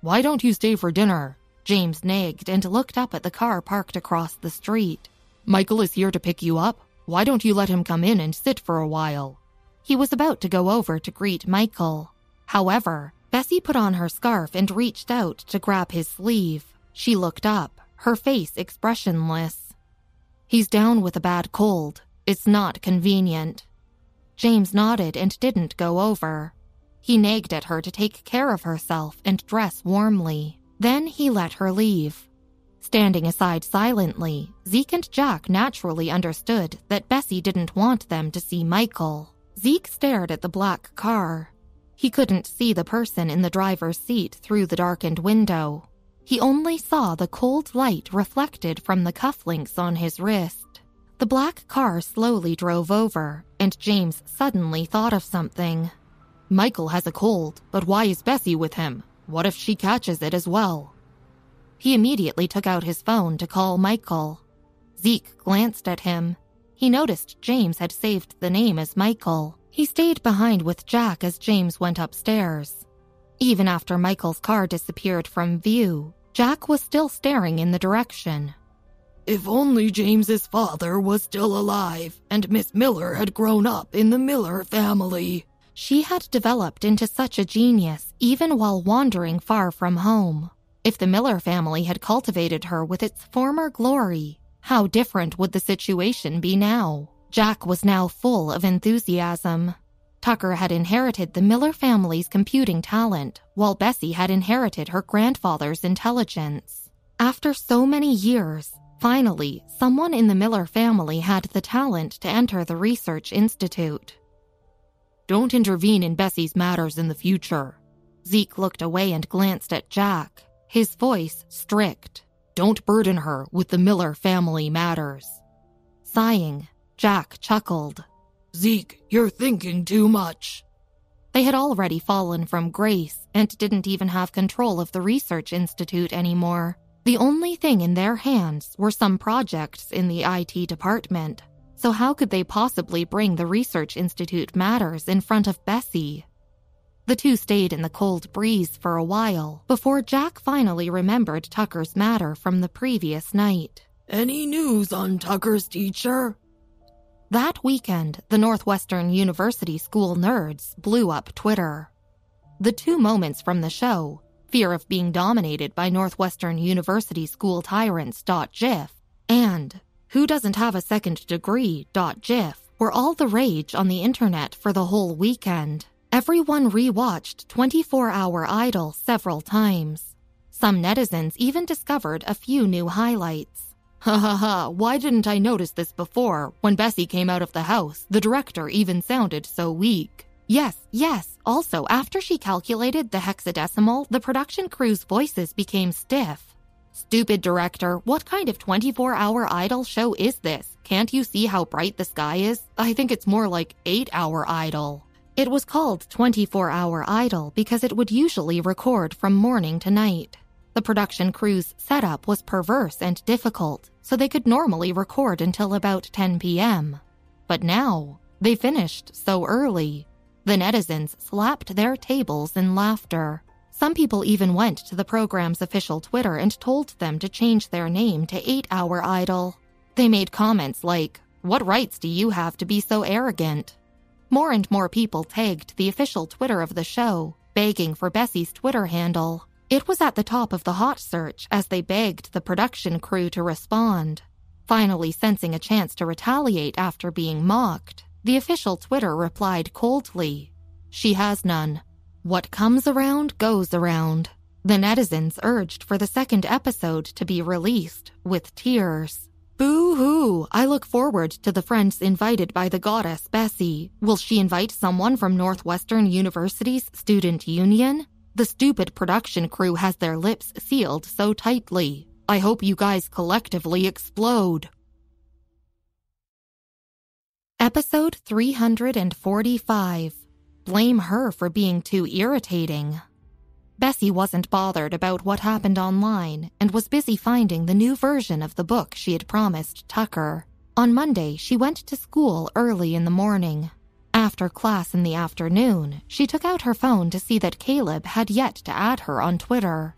Why don't you stay for dinner? James nagged and looked up at the car parked across the street. Michael is here to pick you up. Why don't you let him come in and sit for a while? He was about to go over to greet Michael. However, Bessie put on her scarf and reached out to grab his sleeve. She looked up, her face expressionless. He's down with a bad cold. It's not convenient. James nodded and didn't go over. He nagged at her to take care of herself and dress warmly. Then he let her leave. Standing aside silently, Zeke and Jack naturally understood that Bessie didn't want them to see Michael. Zeke stared at the black car. He couldn't see the person in the driver's seat through the darkened window. He only saw the cold light reflected from the cufflinks on his wrist. The black car slowly drove over, and James suddenly thought of something. Michael has a cold, but why is Bessie with him? What if she catches it as well? He immediately took out his phone to call Michael. Zeke glanced at him. He noticed James had saved the name as Michael. He stayed behind with Jack as James went upstairs. Even after Michael's car disappeared from view, Jack was still staring in the direction. If only James's father was still alive and Miss Miller had grown up in the Miller family. She had developed into such a genius even while wandering far from home. If the Miller family had cultivated her with its former glory, how different would the situation be now? Jack was now full of enthusiasm. Tucker had inherited the Miller family's computing talent, while Bessie had inherited her grandfather's intelligence. After so many years, finally, someone in the Miller family had the talent to enter the research institute. Don't intervene in Bessie's matters in the future. Zeke looked away and glanced at Jack, his voice strict. Don't burden her with the Miller family matters. Sighing, Jack chuckled. Zeke, you're thinking too much. They had already fallen from grace and didn't even have control of the research institute anymore. The only thing in their hands were some projects in the IT department. So, how could they possibly bring the Research Institute matters in front of Bessie? The two stayed in the cold breeze for a while before Jack finally remembered Tucker's matter from the previous night. Any news on Tucker's teacher? That weekend, the Northwestern University school nerds blew up Twitter. The two moments from the show, fear of being dominated by Northwestern University school tyrants. GIF, and who doesn't have a second degree. GIF, were all the rage on the internet for the whole weekend. Everyone rewatched 24 Hour Idol several times. Some netizens even discovered a few new highlights. Ha ha ha, why didn't I notice this before? When Bessie came out of the house, the director even sounded so weak. Yes, yes. Also, after she calculated the hexadecimal, the production crew's voices became stiff. Stupid director, what kind of 24 hour idol show is this? Can't you see how bright the sky is? I think it's more like 8 hour idol. It was called 24 Hour Idol because it would usually record from morning to night. The production crew's setup was perverse and difficult, so they could normally record until about 10 p.m. But now, they finished so early. The netizens slapped their tables in laughter. Some people even went to the program's official Twitter and told them to change their name to 8 Hour Idol. They made comments like, What rights do you have to be so arrogant? More and more people tagged the official Twitter of the show, begging for Bessie's Twitter handle. It was at the top of the hot search as they begged the production crew to respond. Finally, sensing a chance to retaliate after being mocked, the official Twitter replied coldly She has none. What comes around goes around. The netizens urged for the second episode to be released with tears. Boo hoo! I look forward to the friends invited by the goddess Bessie. Will she invite someone from Northwestern University's student union? The stupid production crew has their lips sealed so tightly. I hope you guys collectively explode. Episode 345 Blame her for being too irritating. Bessie wasn't bothered about what happened online and was busy finding the new version of the book she had promised Tucker. On Monday, she went to school early in the morning. After class in the afternoon, she took out her phone to see that Caleb had yet to add her on Twitter.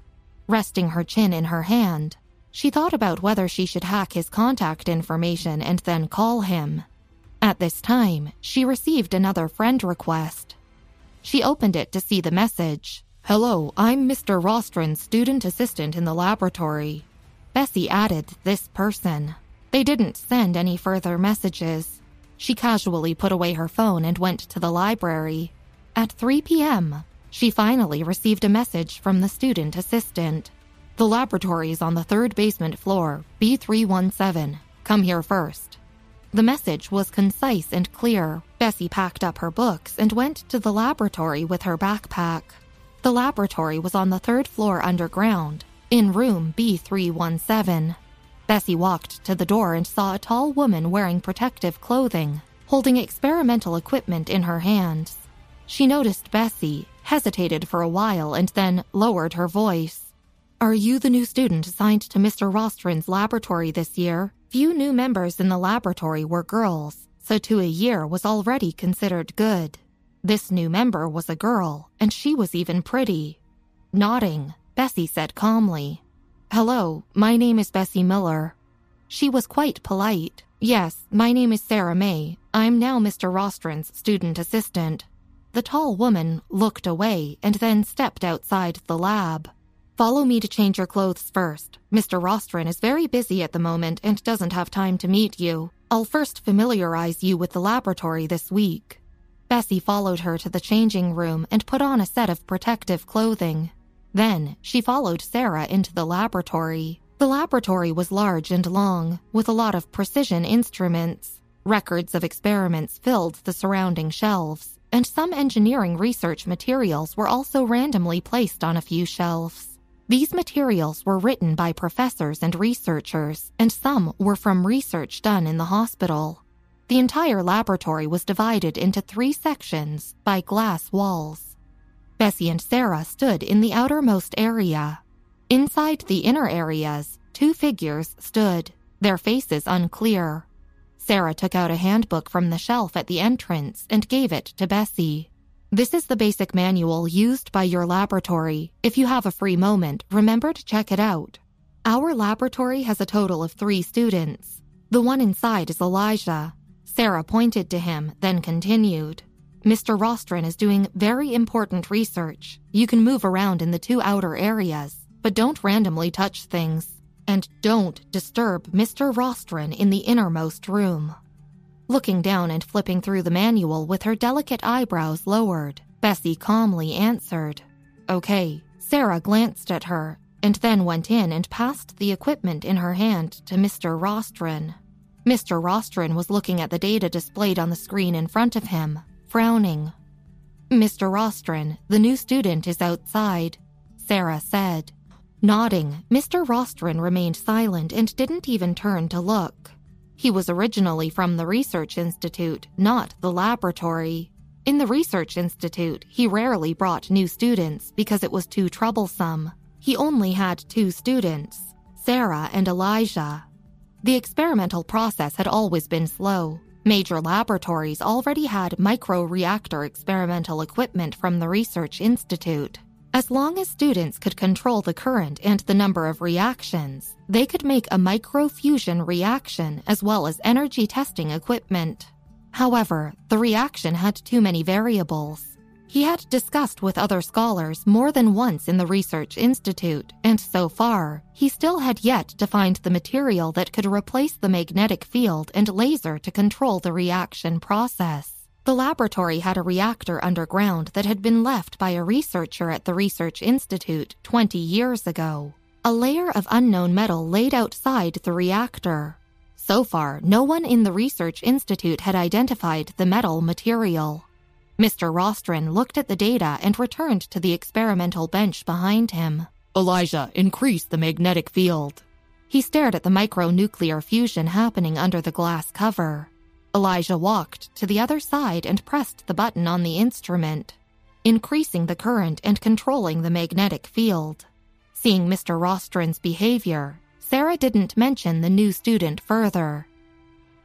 Resting her chin in her hand, she thought about whether she should hack his contact information and then call him. At this time, she received another friend request. She opened it to see the message. Hello, I'm Mr. Rostron's student assistant in the laboratory. Bessie added this person. They didn't send any further messages. She casually put away her phone and went to the library. At 3 p.m., she finally received a message from the student assistant. The laboratory is on the third basement floor, B317. Come here first. The message was concise and clear. Bessie packed up her books and went to the laboratory with her backpack. The laboratory was on the third floor underground, in room B317. Bessie walked to the door and saw a tall woman wearing protective clothing, holding experimental equipment in her hands. She noticed Bessie, hesitated for a while, and then lowered her voice. Are you the new student assigned to Mr. Rostron's laboratory this year? Few new members in the laboratory were girls, so two a year was already considered good. This new member was a girl, and she was even pretty. Nodding, Bessie said calmly, Hello, my name is Bessie Miller. She was quite polite. Yes, my name is Sarah May. I'm now Mr. Rostron's student assistant. The tall woman looked away and then stepped outside the lab. Follow me to change your clothes first. Mr. Rostron is very busy at the moment and doesn't have time to meet you. I'll first familiarize you with the laboratory this week. Bessie followed her to the changing room and put on a set of protective clothing. Then she followed Sarah into the laboratory. The laboratory was large and long, with a lot of precision instruments. Records of experiments filled the surrounding shelves, and some engineering research materials were also randomly placed on a few shelves. These materials were written by professors and researchers, and some were from research done in the hospital. The entire laboratory was divided into three sections by glass walls. Bessie and Sarah stood in the outermost area. Inside the inner areas, two figures stood, their faces unclear. Sarah took out a handbook from the shelf at the entrance and gave it to Bessie. This is the basic manual used by your laboratory. If you have a free moment, remember to check it out. Our laboratory has a total of three students. The one inside is Elijah. Sarah pointed to him, then continued. Mr. Rostron is doing very important research. You can move around in the two outer areas, but don't randomly touch things. And don't disturb Mr. Rostron in the innermost room. Looking down and flipping through the manual with her delicate eyebrows lowered, Bessie calmly answered, Okay. Sarah glanced at her and then went in and passed the equipment in her hand to Mr. Rostron. Mr. Rostron was looking at the data displayed on the screen in front of him, frowning. Mr. Rostron, the new student is outside, Sarah said. Nodding, Mr. Rostron remained silent and didn't even turn to look. He was originally from the Research Institute, not the laboratory. In the Research Institute, he rarely brought new students because it was too troublesome. He only had two students, Sarah and Elijah. The experimental process had always been slow. Major laboratories already had microreactor experimental equipment from the Research Institute. As long as students could control the current and the number of reactions, they could make a microfusion reaction as well as energy testing equipment. However, the reaction had too many variables. He had discussed with other scholars more than once in the Research Institute, and so far, he still had yet to find the material that could replace the magnetic field and laser to control the reaction process. The laboratory had a reactor underground that had been left by a researcher at the Research Institute 20 years ago. A layer of unknown metal laid outside the reactor. So far, no one in the Research Institute had identified the metal material. Mr. Rostron looked at the data and returned to the experimental bench behind him. Elijah, increase the magnetic field. He stared at the micronuclear fusion happening under the glass cover. Elijah walked to the other side and pressed the button on the instrument, increasing the current and controlling the magnetic field. Seeing Mr. Rostron's behavior, Sarah didn't mention the new student further.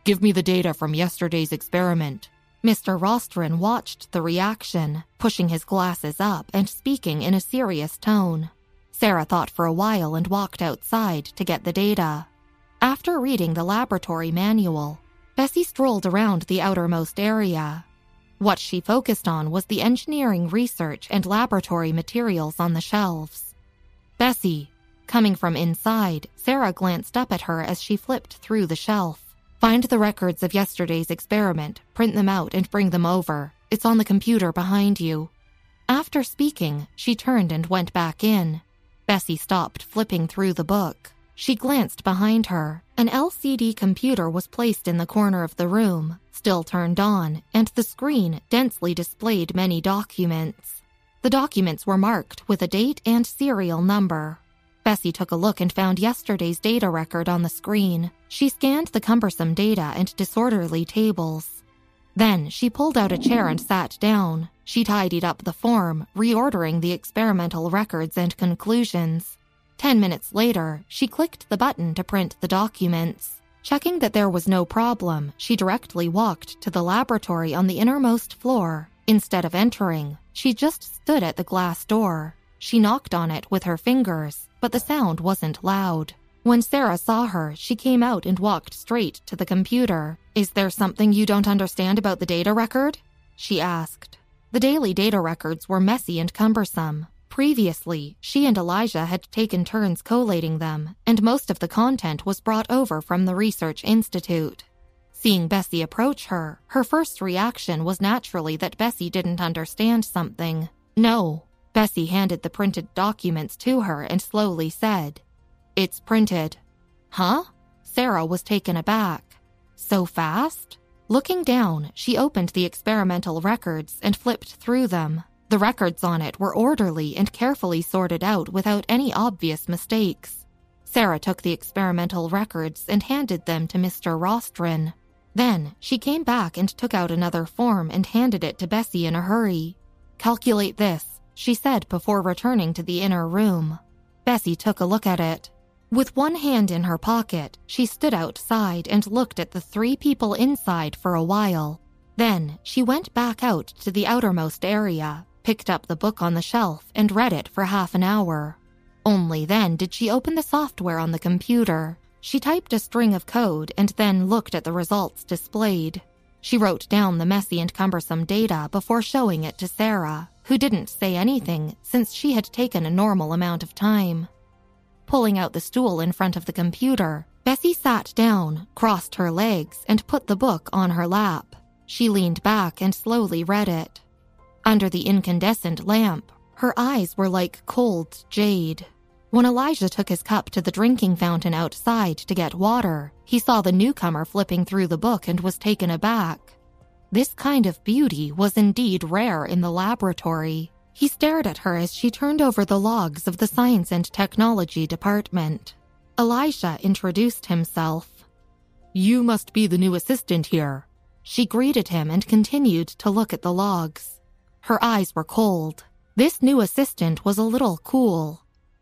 Give me the data from yesterday's experiment. Mr. Rostron watched the reaction, pushing his glasses up and speaking in a serious tone. Sarah thought for a while and walked outside to get the data. After reading the laboratory manual, Bessie strolled around the outermost area. What she focused on was the engineering research and laboratory materials on the shelves. Bessie, coming from inside, Sarah glanced up at her as she flipped through the shelf. Find the records of yesterday's experiment, print them out, and bring them over. It's on the computer behind you. After speaking, she turned and went back in. Bessie stopped flipping through the book. She glanced behind her. An LCD computer was placed in the corner of the room, still turned on, and the screen densely displayed many documents. The documents were marked with a date and serial number. Bessie took a look and found yesterday's data record on the screen. She scanned the cumbersome data and disorderly tables. Then she pulled out a chair and sat down. She tidied up the form, reordering the experimental records and conclusions. Ten minutes later, she clicked the button to print the documents. Checking that there was no problem, she directly walked to the laboratory on the innermost floor. Instead of entering, she just stood at the glass door. She knocked on it with her fingers, but the sound wasn't loud. When Sarah saw her, she came out and walked straight to the computer. Is there something you don't understand about the data record? She asked. The daily data records were messy and cumbersome. Previously, she and Elijah had taken turns collating them, and most of the content was brought over from the Research Institute. Seeing Bessie approach her, her first reaction was naturally that Bessie didn't understand something. No. Bessie handed the printed documents to her and slowly said, It's printed. Huh? Sarah was taken aback. So fast? Looking down, she opened the experimental records and flipped through them. The records on it were orderly and carefully sorted out without any obvious mistakes. Sarah took the experimental records and handed them to Mr. Rostron. Then she came back and took out another form and handed it to Bessie in a hurry. Calculate this, she said before returning to the inner room. Bessie took a look at it. With one hand in her pocket, she stood outside and looked at the three people inside for a while. Then she went back out to the outermost area, picked up the book on the shelf, and read it for half an hour. Only then did she open the software on the computer. She typed a string of code and then looked at the results displayed. She wrote down the messy and cumbersome data before showing it to Sarah, who didn't say anything since she had taken a normal amount of time. Pulling out the stool in front of the computer, Bessie sat down, crossed her legs, and put the book on her lap. She leaned back and slowly read it. Under the incandescent lamp, her eyes were like cold jade. When Elijah took his cup to the drinking fountain outside to get water, he saw the newcomer flipping through the book and was taken aback. This kind of beauty was indeed rare in the laboratory. He stared at her as she turned over the logs of the Science and Technology Department. Elijah introduced himself. You must be the new assistant here. She greeted him and continued to look at the logs. Her eyes were cold. This new assistant was a little cool.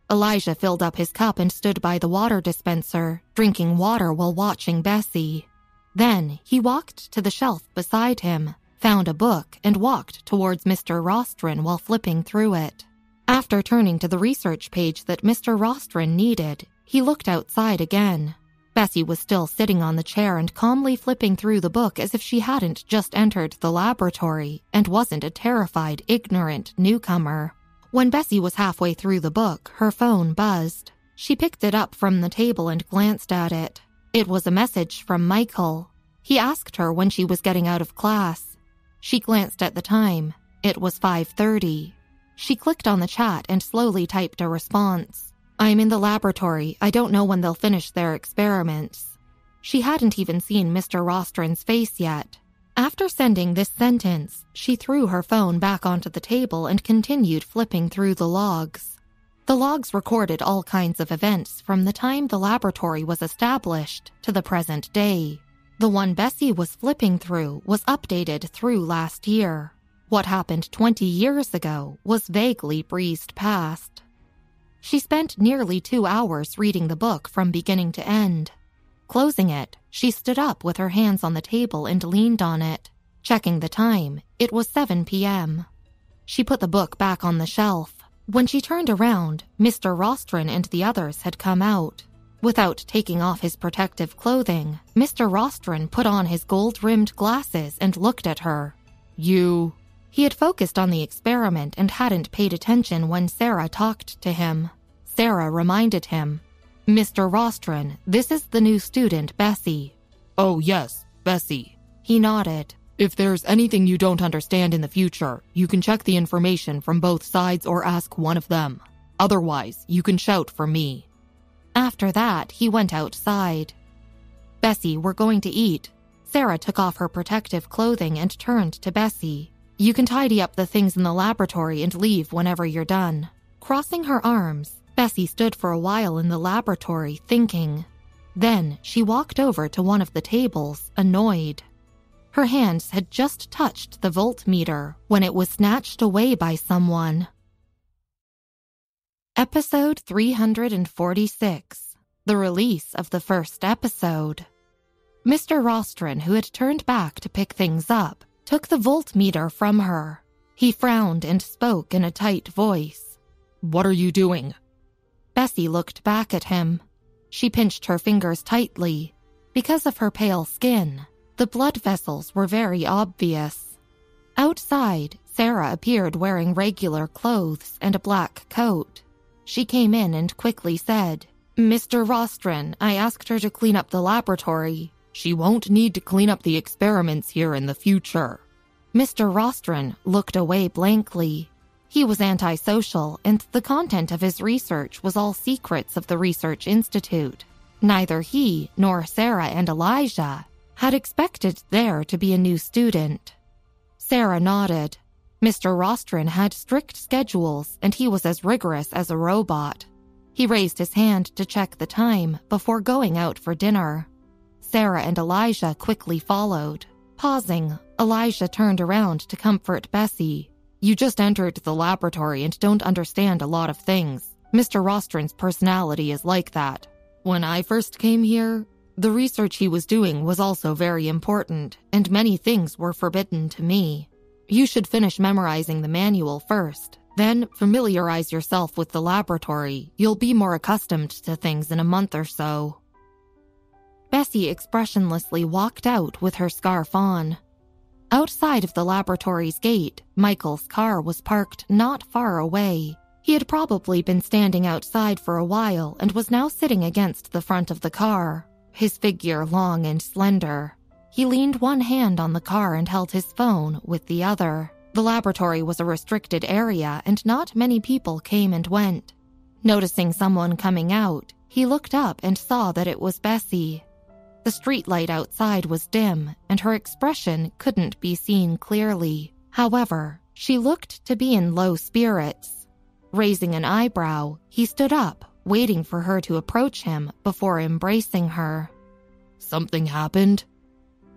Elijah filled up his cup and stood by the water dispenser, drinking water while watching Bessie. Then he walked to the shelf beside him, found a book, and walked towards Mr. Rostron while flipping through it. After turning to the research page that Mr. Rostron needed, he looked outside again. Bessie was still sitting on the chair and calmly flipping through the book as if she hadn't just entered the laboratory and wasn't a terrified, ignorant newcomer. When Bessie was halfway through the book, her phone buzzed. She picked it up from the table and glanced at it. It was a message from Michael. He asked her when she was getting out of class. She glanced at the time. It was 5:30. She clicked on the chat and slowly typed a response. I'm in the laboratory. I don't know when they'll finish their experiments. She hadn't even seen Mr. Rostron's face yet. After sending this sentence, she threw her phone back onto the table and continued flipping through the logs. The logs recorded all kinds of events from the time the laboratory was established to the present day. The one Bessie was flipping through was updated through last year. What happened 20 years ago was vaguely breezed past. She spent nearly two hours reading the book from beginning to end. Closing it, she stood up with her hands on the table and leaned on it. Checking the time, it was 7 p.m. She put the book back on the shelf. When she turned around, Mr. Rostron and the others had come out. Without taking off his protective clothing, Mr. Rostron put on his gold rimmed glasses and looked at her. You. He had focused on the experiment and hadn't paid attention when Sarah talked to him. Sarah reminded him Mr. Rostron, this is the new student, Bessie. Oh, yes, Bessie. He nodded. If there's anything you don't understand in the future, you can check the information from both sides or ask one of them. Otherwise, you can shout for me. After that, he went outside. Bessie, we're going to eat. Sarah took off her protective clothing and turned to Bessie. You can tidy up the things in the laboratory and leave whenever you're done. Crossing her arms, Bessie stood for a while in the laboratory, thinking. Then she walked over to one of the tables, annoyed. Her hands had just touched the voltmeter when it was snatched away by someone. Episode 346 The Release of the First Episode. Mr. Rostron, who had turned back to pick things up, took the voltmeter from her. He frowned and spoke in a tight voice. What are you doing? Bessie looked back at him. She pinched her fingers tightly. Because of her pale skin, the blood vessels were very obvious. Outside, Sarah appeared wearing regular clothes and a black coat. She came in and quickly said, Mr. Rostron, I asked her to clean up the laboratory. She won't need to clean up the experiments here in the future. Mr. Rostron looked away blankly. He was antisocial, and the content of his research was all secrets of the Research Institute. Neither he nor Sarah and Elijah had expected there to be a new student. Sarah nodded. Mr. Rostron had strict schedules, and he was as rigorous as a robot. He raised his hand to check the time before going out for dinner. Sarah and Elijah quickly followed. Pausing, Elijah turned around to comfort Bessie. You just entered the laboratory and don't understand a lot of things. Mr. Rostron's personality is like that. When I first came here, the research he was doing was also very important, and many things were forbidden to me. You should finish memorizing the manual first, then familiarize yourself with the laboratory. You'll be more accustomed to things in a month or so. Bessie expressionlessly walked out with her scarf on. Outside of the laboratory's gate, Michael's car was parked not far away. He had probably been standing outside for a while and was now sitting against the front of the car, his figure long and slender. He leaned one hand on the car and held his phone with the other. The laboratory was a restricted area and not many people came and went. Noticing someone coming out, he looked up and saw that it was Bessie. The streetlight outside was dim, and her expression couldn't be seen clearly. However, she looked to be in low spirits. Raising an eyebrow, he stood up, waiting for her to approach him before embracing her. Something happened?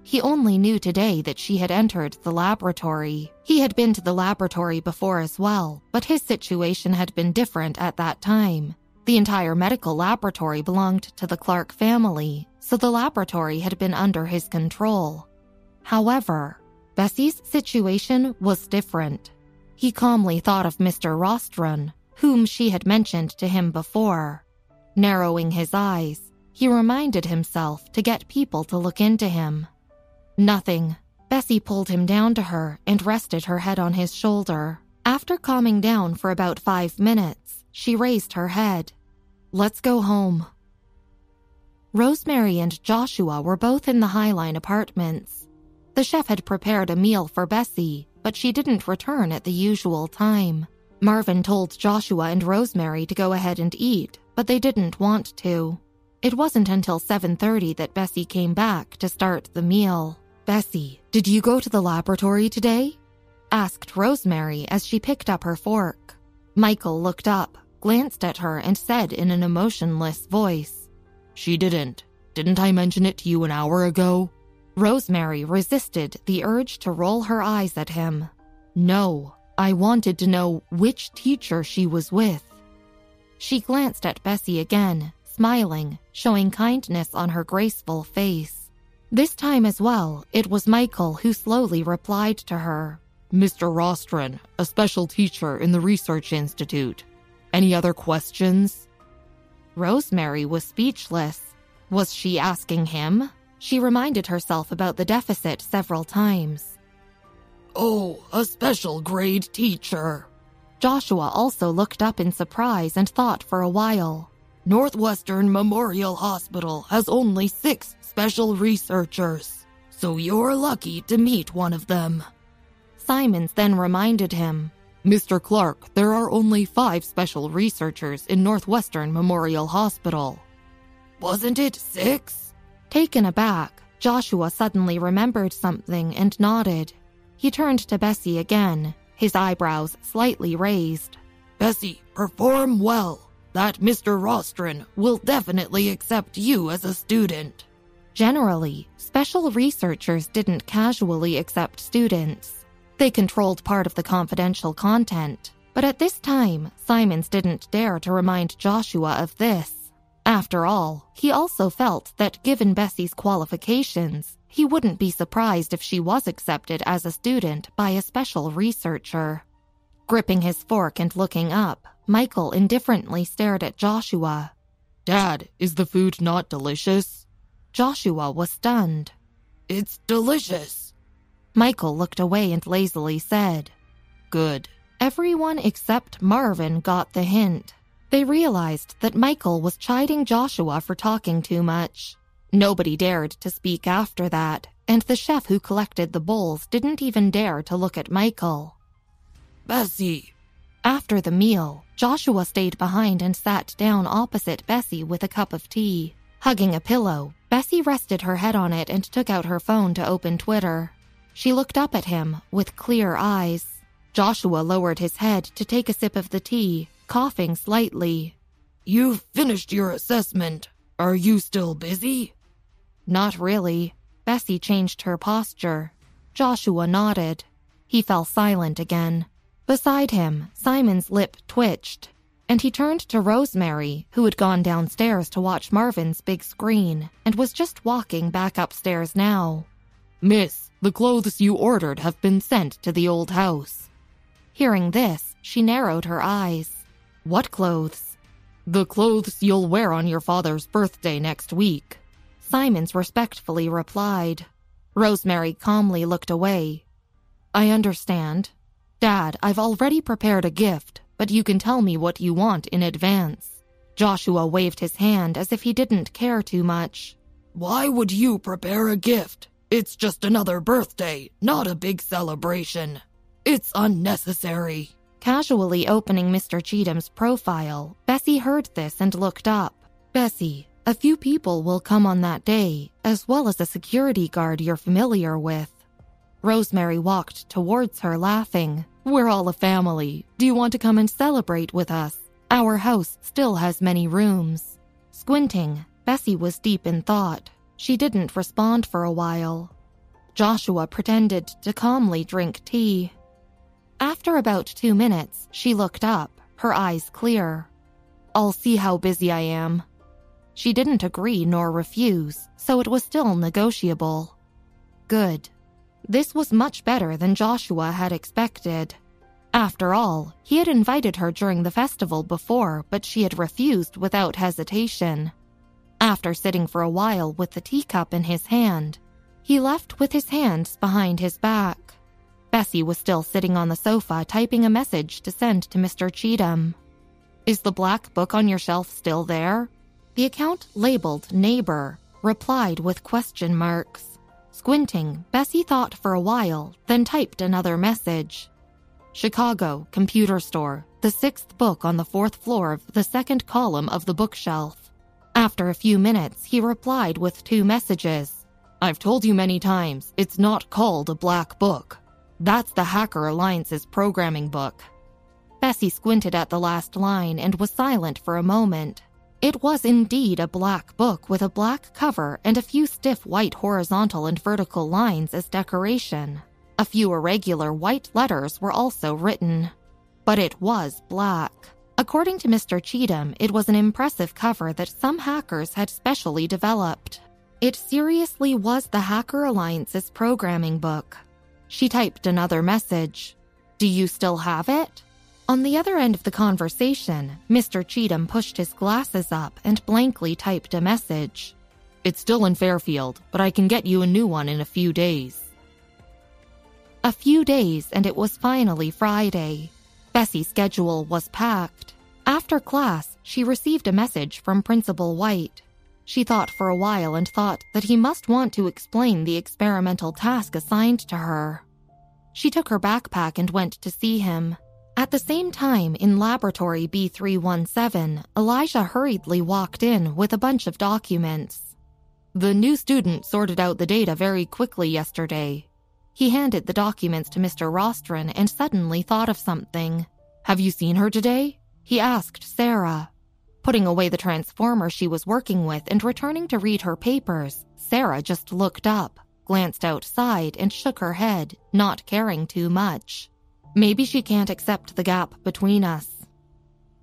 He only knew today that she had entered the laboratory. He had been to the laboratory before as well, but his situation had been different at that time. The entire medical laboratory belonged to the Clark family, so the laboratory had been under his control. However, Bessie's situation was different. He calmly thought of Mr. Rostron, whom she had mentioned to him before. Narrowing his eyes, he reminded himself to get people to look into him. Nothing. Bessie pulled him down to her and rested her head on his shoulder. After calming down for about five minutes, she raised her head. Let's go home. Rosemary and Joshua were both in the Highline apartments. The chef had prepared a meal for Bessie, but she didn't return at the usual time. Marvin told Joshua and Rosemary to go ahead and eat, but they didn't want to. It wasn't until 7:30 that Bessie came back to start the meal. "Bessie, did you go to the laboratory today?" asked Rosemary as she picked up her fork. Michael looked up, glanced at her, and said in an emotionless voice, She didn't. Didn't I mention it to you an hour ago? Rosemary resisted the urge to roll her eyes at him. No, I wanted to know which teacher she was with. She glanced at Bessie again, smiling, showing kindness on her graceful face. This time as well, it was Michael who slowly replied to her. Mr. Rostron, a special teacher in the Research Institute. Any other questions? Rosemary was speechless. Was she asking him? She reminded herself about the deficit several times. Oh, a special grade teacher. Joshua also looked up in surprise and thought for a while. Northwestern Memorial Hospital has only six special researchers, so you're lucky to meet one of them. Simons then reminded him Mr. Clark, there are only five special researchers in Northwestern Memorial Hospital. Wasn't it six? Taken aback, Joshua suddenly remembered something and nodded. He turned to Bessie again, his eyebrows slightly raised. Bessie, perform well. That Mr. Rostron will definitely accept you as a student. Generally, special researchers didn't casually accept students. They controlled part of the confidential content. But at this time, Simons didn't dare to remind Joshua of this. After all, he also felt that given Bessie's qualifications, he wouldn't be surprised if she was accepted as a student by a special researcher. Gripping his fork and looking up, Michael indifferently stared at Joshua. Dad, is the food not delicious? Joshua was stunned. It's delicious. Michael looked away and lazily said, Good. Everyone except Marvin got the hint. They realized that Michael was chiding Joshua for talking too much. Nobody dared to speak after that, and the chef who collected the bowls didn't even dare to look at Michael. Bessie. After the meal, Joshua stayed behind and sat down opposite Bessie with a cup of tea. Hugging a pillow, Bessie rested her head on it and took out her phone to open Twitter. She looked up at him with clear eyes. Joshua lowered his head to take a sip of the tea, coughing slightly. You've finished your assessment. Are you still busy? Not really. Bessie changed her posture. Joshua nodded. He fell silent again. Beside him, Simon's lip twitched, and he turned to Rosemary, who had gone downstairs to watch Marvin's big screen and was just walking back upstairs now. Miss, the clothes you ordered have been sent to the old house. Hearing this, she narrowed her eyes. What clothes? The clothes you'll wear on your father's birthday next week. Simons respectfully replied. Rosemary calmly looked away. I understand. Dad, I've already prepared a gift, but you can tell me what you want in advance. Joshua waved his hand as if he didn't care too much. Why would you prepare a gift? It's just another birthday, not a big celebration. It's unnecessary. Casually opening Mr. Cheatham's profile, Bessie heard this and looked up. Bessie, a few people will come on that day, as well as a security guard you're familiar with. Rosemary walked towards her, laughing. We're all a family. Do you want to come and celebrate with us? Our house still has many rooms. Squinting, Bessie was deep in thought. She didn't respond for a while. Joshua pretended to calmly drink tea. After about two minutes, she looked up, her eyes clear. I'll see how busy I am. She didn't agree nor refuse, so it was still negotiable. Good. This was much better than Joshua had expected. After all, he had invited her during the festival before, but she had refused without hesitation. After sitting for a while with the teacup in his hand, he left with his hands behind his back. Bessie was still sitting on the sofa typing a message to send to Mr. Cheatham. Is the black book on your shelf still there? The account labeled neighbor replied with question marks. Squinting, Bessie thought for a while, then typed another message. Chicago, computer store, the sixth book on the fourth floor of the second column of the bookshelf. After a few minutes, he replied with two messages. I've told you many times, it's not called a black book. That's the Hacker Alliance's programming book. Bessie squinted at the last line and was silent for a moment. It was indeed a black book with a black cover and a few stiff white horizontal and vertical lines as decoration. A few irregular white letters were also written. But it was black. According to Mr. Cheatham, it was an impressive cover that some hackers had specially developed. It seriously was the Hacker Alliance's programming book. She typed another message. Do you still have it? On the other end of the conversation, Mr. Cheatham pushed his glasses up and blankly typed a message. It's still in Fairfield, but I can get you a new one in a few days. A few days, and it was finally Friday. Bessie's schedule was packed. After class, she received a message from Principal White. She thought for a while and thought that he must want to explain the experimental task assigned to her. She took her backpack and went to see him. At the same time, in Laboratory B317, Elijah hurriedly walked in with a bunch of documents. The new student sorted out the data very quickly yesterday. He handed the documents to Mr. Rostron and suddenly thought of something. Have you seen her today? He asked Sarah. Putting away the transformer she was working with and returning to read her papers, Sarah just looked up, glanced outside, and shook her head, not caring too much. Maybe she can't accept the gap between us.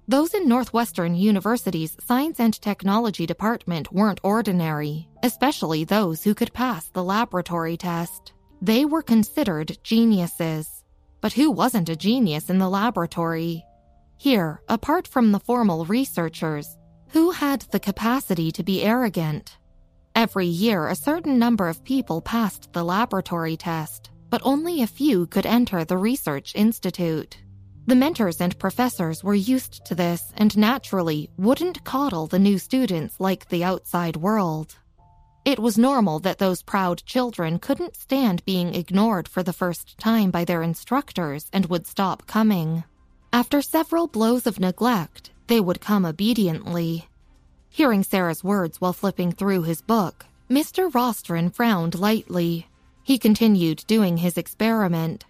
Those in Northwestern University's Science and Technology Department weren't ordinary, especially those who could pass the laboratory test. They were considered geniuses. But who wasn't a genius in the laboratory? Here, apart from the formal researchers, who had the capacity to be arrogant? Every year, a certain number of people passed the laboratory test, but only a few could enter the research institute. The mentors and professors were used to this and naturally wouldn't coddle the new students like the outside world. It was normal that those proud children couldn't stand being ignored for the first time by their instructors and would stop coming. After several blows of neglect, they would come obediently. Hearing Sarah's words while flipping through his book, Mr. Rostron frowned lightly. He continued doing his experiment.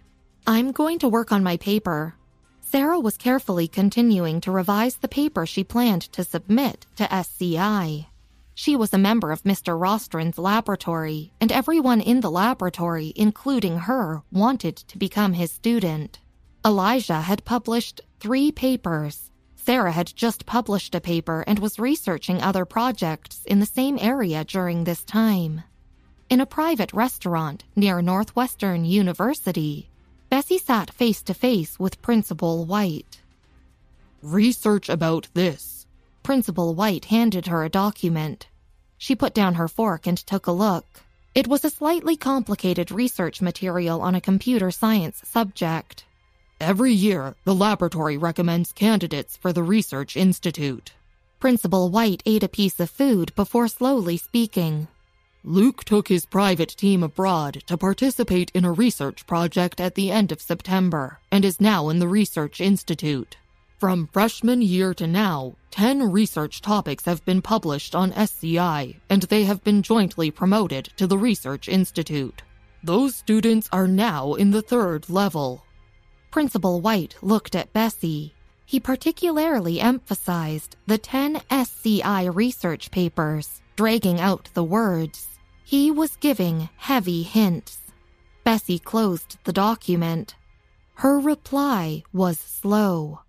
I'm going to work on my paper. Sarah was carefully continuing to revise the paper she planned to submit to SCI. She was a member of Mr. Rostron's laboratory, and everyone in the laboratory, including her, wanted to become his student. Elijah had published three papers. Sarah had just published a paper and was researching other projects in the same area during this time. In a private restaurant near Northwestern University, Bessie sat face to face with Principal White. Research about this. Principal White handed her a document. She put down her fork and took a look. It was a slightly complicated research material on a computer science subject. Every year, the laboratory recommends candidates for the Research Institute. Principal White ate a piece of food before slowly speaking. Luke took his private team abroad to participate in a research project at the end of September and is now in the Research Institute. From freshman year to now, 10 research topics have been published on SCI, and they have been jointly promoted to the Research Institute. Those students are now in the third level. Principal White looked at Bessie. He particularly emphasized the 10 SCI research papers, dragging out the words. He was giving heavy hints. Bessie closed the document. Her reply was slow.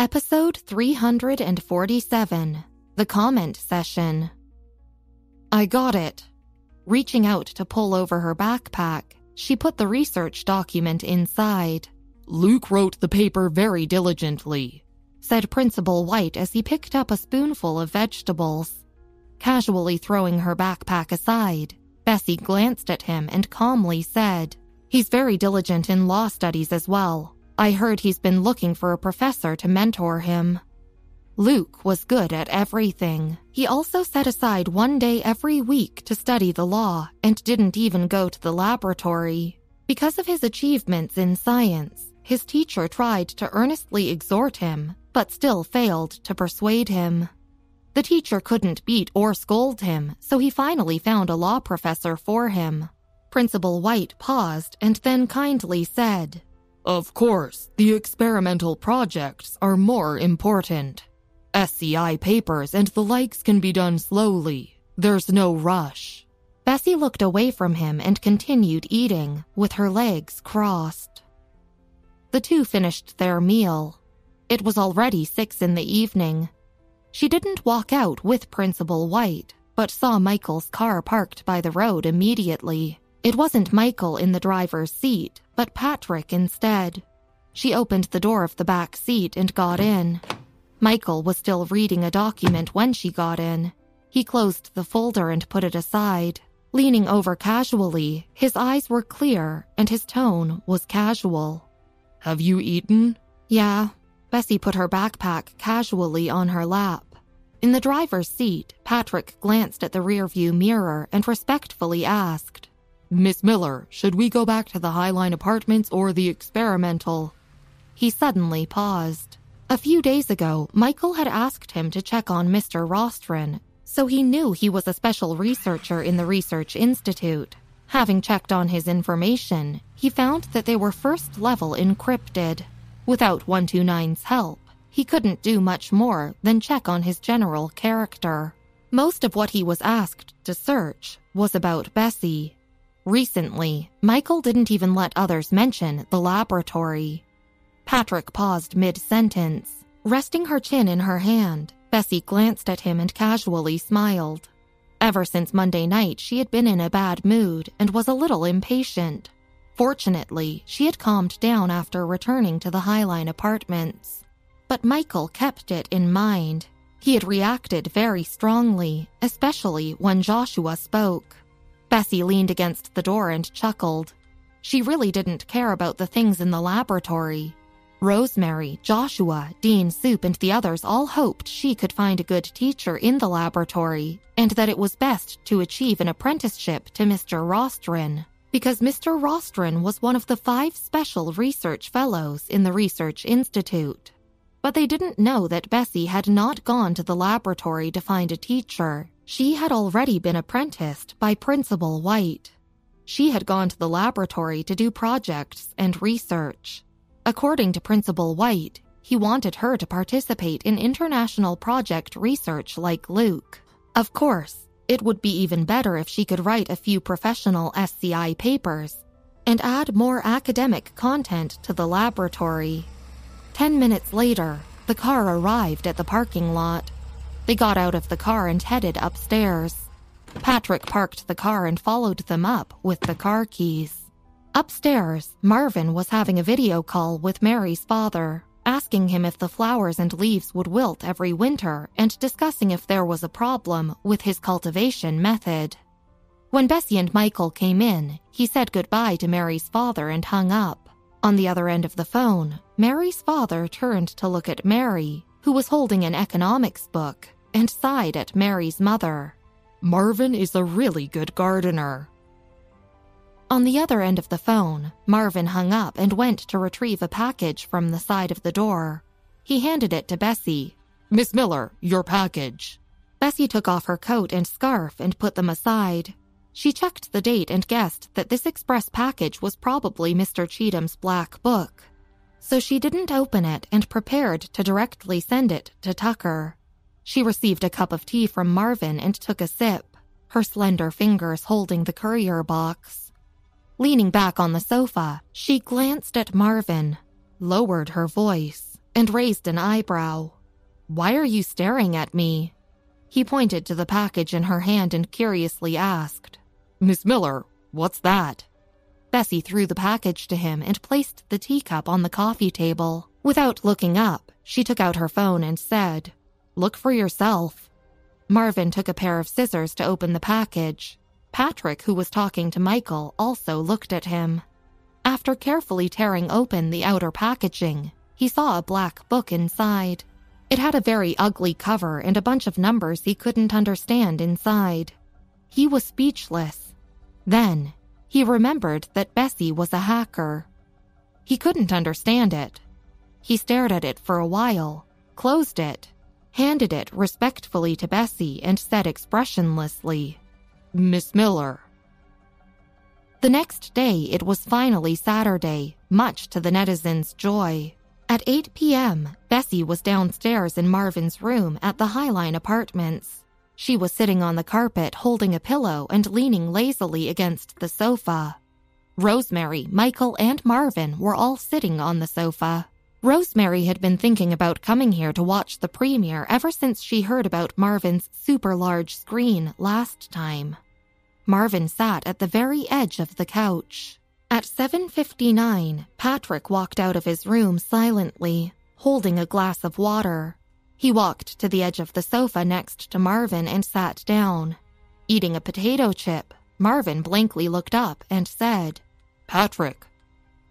Episode 347 The Comment Session. I got it. Reaching out to pull over her backpack, she put the research document inside. Luke wrote the paper very diligently, said Principal White as he picked up a spoonful of vegetables. Casually throwing her backpack aside, Bessie glanced at him and calmly said, He's very diligent in law studies as well. I heard he's been looking for a professor to mentor him. Luke was good at everything. He also set aside one day every week to study the law and didn't even go to the laboratory. Because of his achievements in science, his teacher tried to earnestly exhort him, but still failed to persuade him. The teacher couldn't beat or scold him, so he finally found a law professor for him. Principal White paused and then kindly said, of course, the experimental projects are more important. SCI papers and the likes can be done slowly. There's no rush. Bessie looked away from him and continued eating, with her legs crossed. The two finished their meal. It was already six in the evening. She didn't walk out with Principal White, but saw Michael's car parked by the road immediately. It wasn't Michael in the driver's seat, but Patrick instead. She opened the door of the back seat and got in. Michael was still reading a document when she got in. He closed the folder and put it aside. Leaning over casually, his eyes were clear and his tone was casual. Have you eaten? Yeah. Bessie put her backpack casually on her lap. In the driver's seat, Patrick glanced at the rearview mirror and respectfully asked, Miss Miller, should we go back to the Highline Apartments or the experimental? He suddenly paused. A few days ago, Michael had asked him to check on Mr. Rostron, so he knew he was a special researcher in the Research Institute. Having checked on his information, he found that they were first level encrypted. Without 129's help, he couldn't do much more than check on his general character. Most of what he was asked to search was about Bessie, Recently, Michael didn't even let others mention the laboratory. Patrick paused mid sentence. Resting her chin in her hand, Bessie glanced at him and casually smiled. Ever since Monday night, she had been in a bad mood and was a little impatient. Fortunately, she had calmed down after returning to the Highline apartments. But Michael kept it in mind. He had reacted very strongly, especially when Joshua spoke. Bessie leaned against the door and chuckled. She really didn't care about the things in the laboratory. Rosemary, Joshua, Dean Soup, and the others all hoped she could find a good teacher in the laboratory and that it was best to achieve an apprenticeship to Mr. Rostron because Mr. Rostron was one of the five special research fellows in the Research Institute. But they didn't know that Bessie had not gone to the laboratory to find a teacher. She had already been apprenticed by Principal White. She had gone to the laboratory to do projects and research. According to Principal White, he wanted her to participate in international project research like Luke. Of course, it would be even better if she could write a few professional SCI papers and add more academic content to the laboratory. Ten minutes later, the car arrived at the parking lot. They got out of the car and headed upstairs. Patrick parked the car and followed them up with the car keys. Upstairs, Marvin was having a video call with Mary's father, asking him if the flowers and leaves would wilt every winter and discussing if there was a problem with his cultivation method. When Bessie and Michael came in, he said goodbye to Mary's father and hung up. On the other end of the phone, Mary's father turned to look at Mary, who was holding an economics book, and sighed at Mary's mother. Marvin is a really good gardener, on the other end of the phone, Marvin hung up and went to retrieve a package from the side of the door. He handed it to Bessie. Miss Miller, your package. Bessie took off her coat and scarf and put them aside. She checked the date and guessed that this express package was probably Mr. Cheatham's black book. So she didn't open it and prepared to directly send it to Tucker. She received a cup of tea from Marvin and took a sip, her slender fingers holding the courier box. Leaning back on the sofa, she glanced at Marvin, lowered her voice, and raised an eyebrow. Why are you staring at me? He pointed to the package in her hand and curiously asked, Miss Miller, what's that? Bessie threw the package to him and placed the teacup on the coffee table. Without looking up, she took out her phone and said, Look for yourself. Marvin took a pair of scissors to open the package. Patrick, who was talking to Michael, also looked at him. After carefully tearing open the outer packaging, he saw a black book inside. It had a very ugly cover and a bunch of numbers he couldn't understand inside. He was speechless. Then, he remembered that Bessie was a hacker. He couldn't understand it. He stared at it for a while, closed it, handed it respectfully to Bessie, and said expressionlessly, Miss Miller. The next day, it was finally Saturday, much to the netizens' joy. At 8 p.m., Bessie was downstairs in Marvin's room at the Highline Apartments. She was sitting on the carpet holding a pillow and leaning lazily against the sofa. Rosemary, Michael, and Marvin were all sitting on the sofa. Rosemary had been thinking about coming here to watch the premiere ever since she heard about Marvin's super large screen last time. Marvin sat at the very edge of the couch. At 7:59, Patrick walked out of his room silently, holding a glass of water. He walked to the edge of the sofa next to Marvin and sat down. Eating a potato chip, Marvin blankly looked up and said, "Patrick."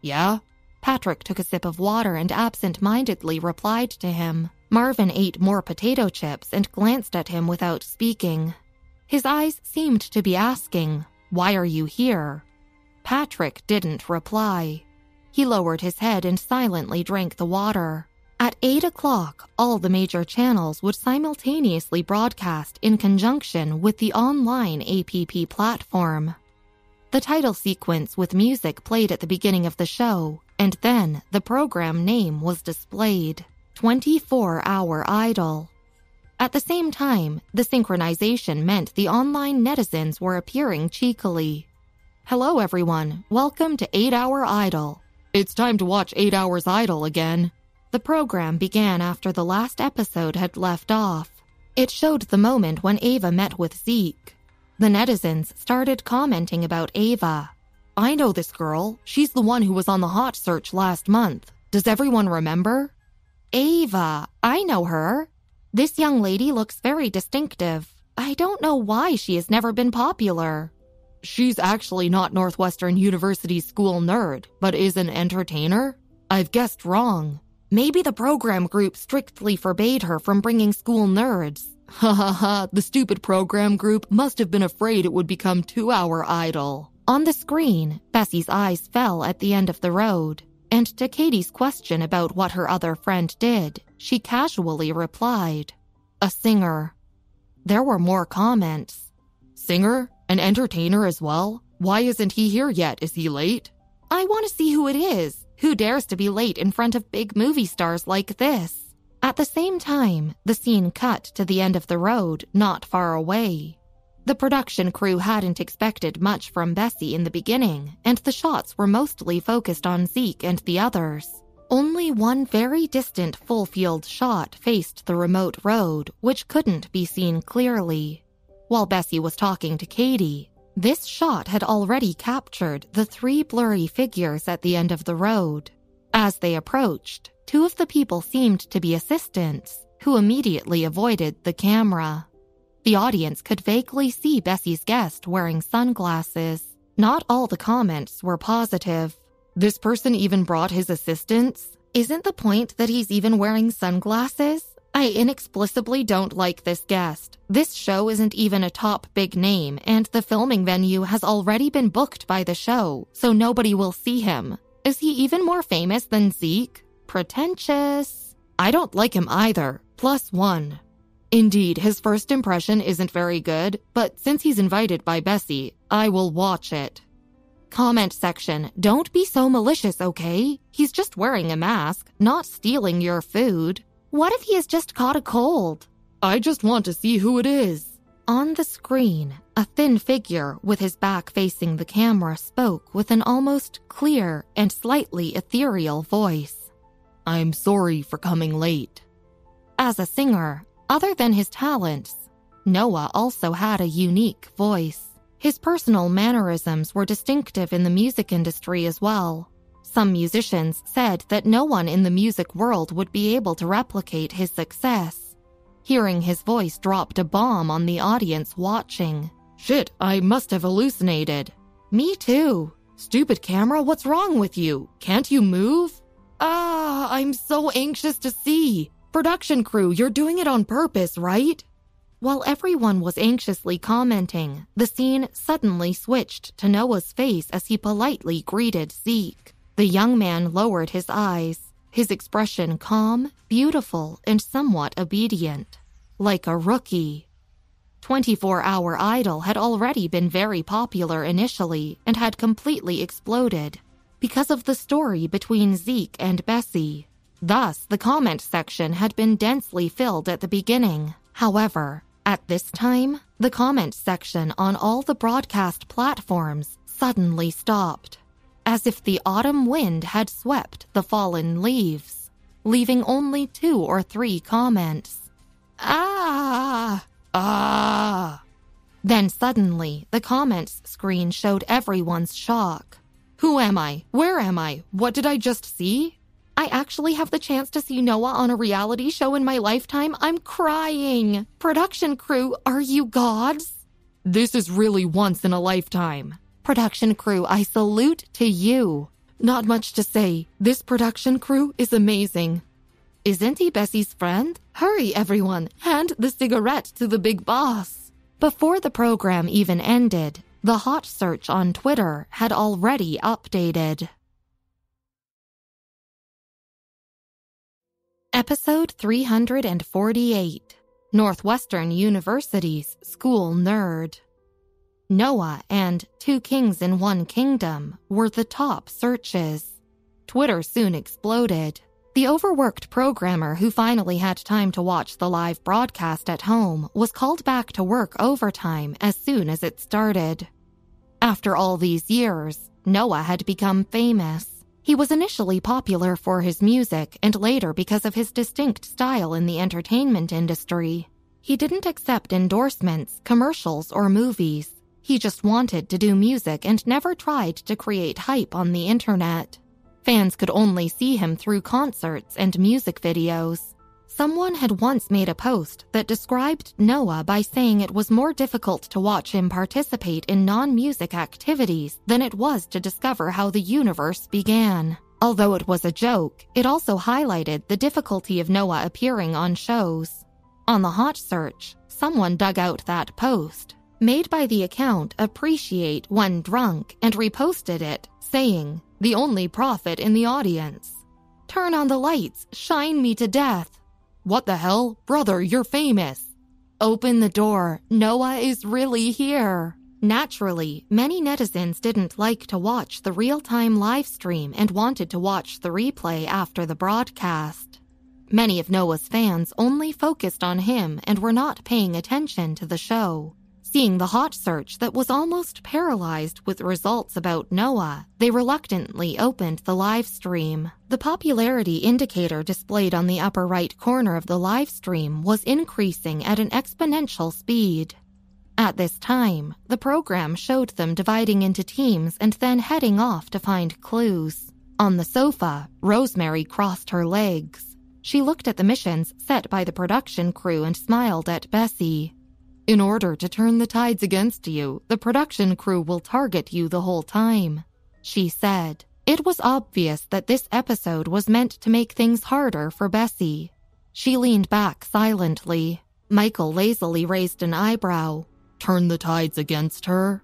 "Yeah?" Patrick took a sip of water and absent mindedly replied to him. Marvin ate more potato chips and glanced at him without speaking. His eyes seemed to be asking, Why are you here? Patrick didn't reply. He lowered his head and silently drank the water. At 8 o'clock, all the major channels would simultaneously broadcast in conjunction with the online APP platform. The title sequence with music played at the beginning of the show, and then the program name was displayed 24 Hour Idol. At the same time, the synchronization meant the online netizens were appearing cheekily. Hello, everyone. Welcome to 8 Hour Idol. It's time to watch 8 Hours Idol again. The program began after the last episode had left off. It showed the moment when Ava met with Zeke. The netizens started commenting about Ava. I know this girl. She's the one who was on the hot search last month. Does everyone remember? Ava. I know her. This young lady looks very distinctive. I don't know why she has never been popular. She's actually not Northwestern University's school nerd, but is an entertainer. I've guessed wrong. Maybe the program group strictly forbade her from bringing school nerds. Ha ha ha, the stupid program group must have been afraid it would become two hour idol. On the screen, Bessie's eyes fell at the end of the road, and to Katie's question about what her other friend did, she casually replied, A singer. There were more comments. Singer? An entertainer as well? Why isn't he here yet? Is he late? I want to see who it is. Who dares to be late in front of big movie stars like this? At the same time, the scene cut to the end of the road, not far away. The production crew hadn't expected much from Bessie in the beginning, and the shots were mostly focused on Zeke and the others. Only one very distant full field shot faced the remote road, which couldn't be seen clearly. While Bessie was talking to Katie, this shot had already captured the three blurry figures at the end of the road. As they approached, two of the people seemed to be assistants, who immediately avoided the camera. The audience could vaguely see Bessie's guest wearing sunglasses. Not all the comments were positive. This person even brought his assistants? Isn't the point that he's even wearing sunglasses? I inexplicably don't like this guest. This show isn't even a top big name, and the filming venue has already been booked by the show, so nobody will see him. Is he even more famous than Zeke? Pretentious. I don't like him either. Plus one. Indeed, his first impression isn't very good, but since he's invited by Bessie, I will watch it. Comment section, don't be so malicious, okay? He's just wearing a mask, not stealing your food. What if he has just caught a cold? I just want to see who it is. On the screen, a thin figure with his back facing the camera spoke with an almost clear and slightly ethereal voice. I'm sorry for coming late. As a singer, other than his talents, Noah also had a unique voice. His personal mannerisms were distinctive in the music industry as well. Some musicians said that no one in the music world would be able to replicate his success. Hearing his voice dropped a bomb on the audience watching. Shit, I must have hallucinated. Me too. Stupid camera, what's wrong with you? Can't you move? Ah, I'm so anxious to see. Production crew, you're doing it on purpose, right? While everyone was anxiously commenting, the scene suddenly switched to Noah's face as he politely greeted Zeke. The young man lowered his eyes, his expression calm, beautiful, and somewhat obedient, like a rookie. 24 Hour Idol had already been very popular initially and had completely exploded because of the story between Zeke and Bessie. Thus, the comment section had been densely filled at the beginning. However, at this time, the comment section on all the broadcast platforms suddenly stopped as if the autumn wind had swept the fallen leaves, leaving only two or three comments. Ah! Ah! Then suddenly, the comments screen showed everyone's shock. Who am I? Where am I? What did I just see? I actually have the chance to see Noah on a reality show in my lifetime. I'm crying. Production crew, are you gods? This is really once in a lifetime. Production crew, I salute to you. Not much to say. This production crew is amazing. Isn't he Bessie's friend? Hurry, everyone. Hand the cigarette to the big boss. Before the program even ended, the hot search on Twitter had already updated. Episode 348 Northwestern University's School Nerd. Noah and Two Kings in One Kingdom were the top searches. Twitter soon exploded. The overworked programmer who finally had time to watch the live broadcast at home was called back to work overtime as soon as it started. After all these years, Noah had become famous. He was initially popular for his music and later because of his distinct style in the entertainment industry. He didn't accept endorsements, commercials, or movies. He just wanted to do music and never tried to create hype on the internet. Fans could only see him through concerts and music videos. Someone had once made a post that described Noah by saying it was more difficult to watch him participate in non music activities than it was to discover how the universe began. Although it was a joke, it also highlighted the difficulty of Noah appearing on shows. On the hot search, someone dug out that post, made by the account Appreciate When Drunk, and reposted it, saying, The only prophet in the audience. Turn on the lights, shine me to death. What the hell? Brother, you're famous. Open the door, Noah is really here. Naturally, many netizens didn't like to watch the real time live stream and wanted to watch the replay after the broadcast. Many of Noah's fans only focused on him and were not paying attention to the show. Seeing the hot search that was almost paralyzed with results about Noah, they reluctantly opened the live stream. The popularity indicator displayed on the upper right corner of the live stream was increasing at an exponential speed. At this time, the program showed them dividing into teams and then heading off to find clues. On the sofa, Rosemary crossed her legs. She looked at the missions set by the production crew and smiled at Bessie. In order to turn the tides against you, the production crew will target you the whole time, she said. It was obvious that this episode was meant to make things harder for Bessie. She leaned back silently. Michael lazily raised an eyebrow turn the tides against her.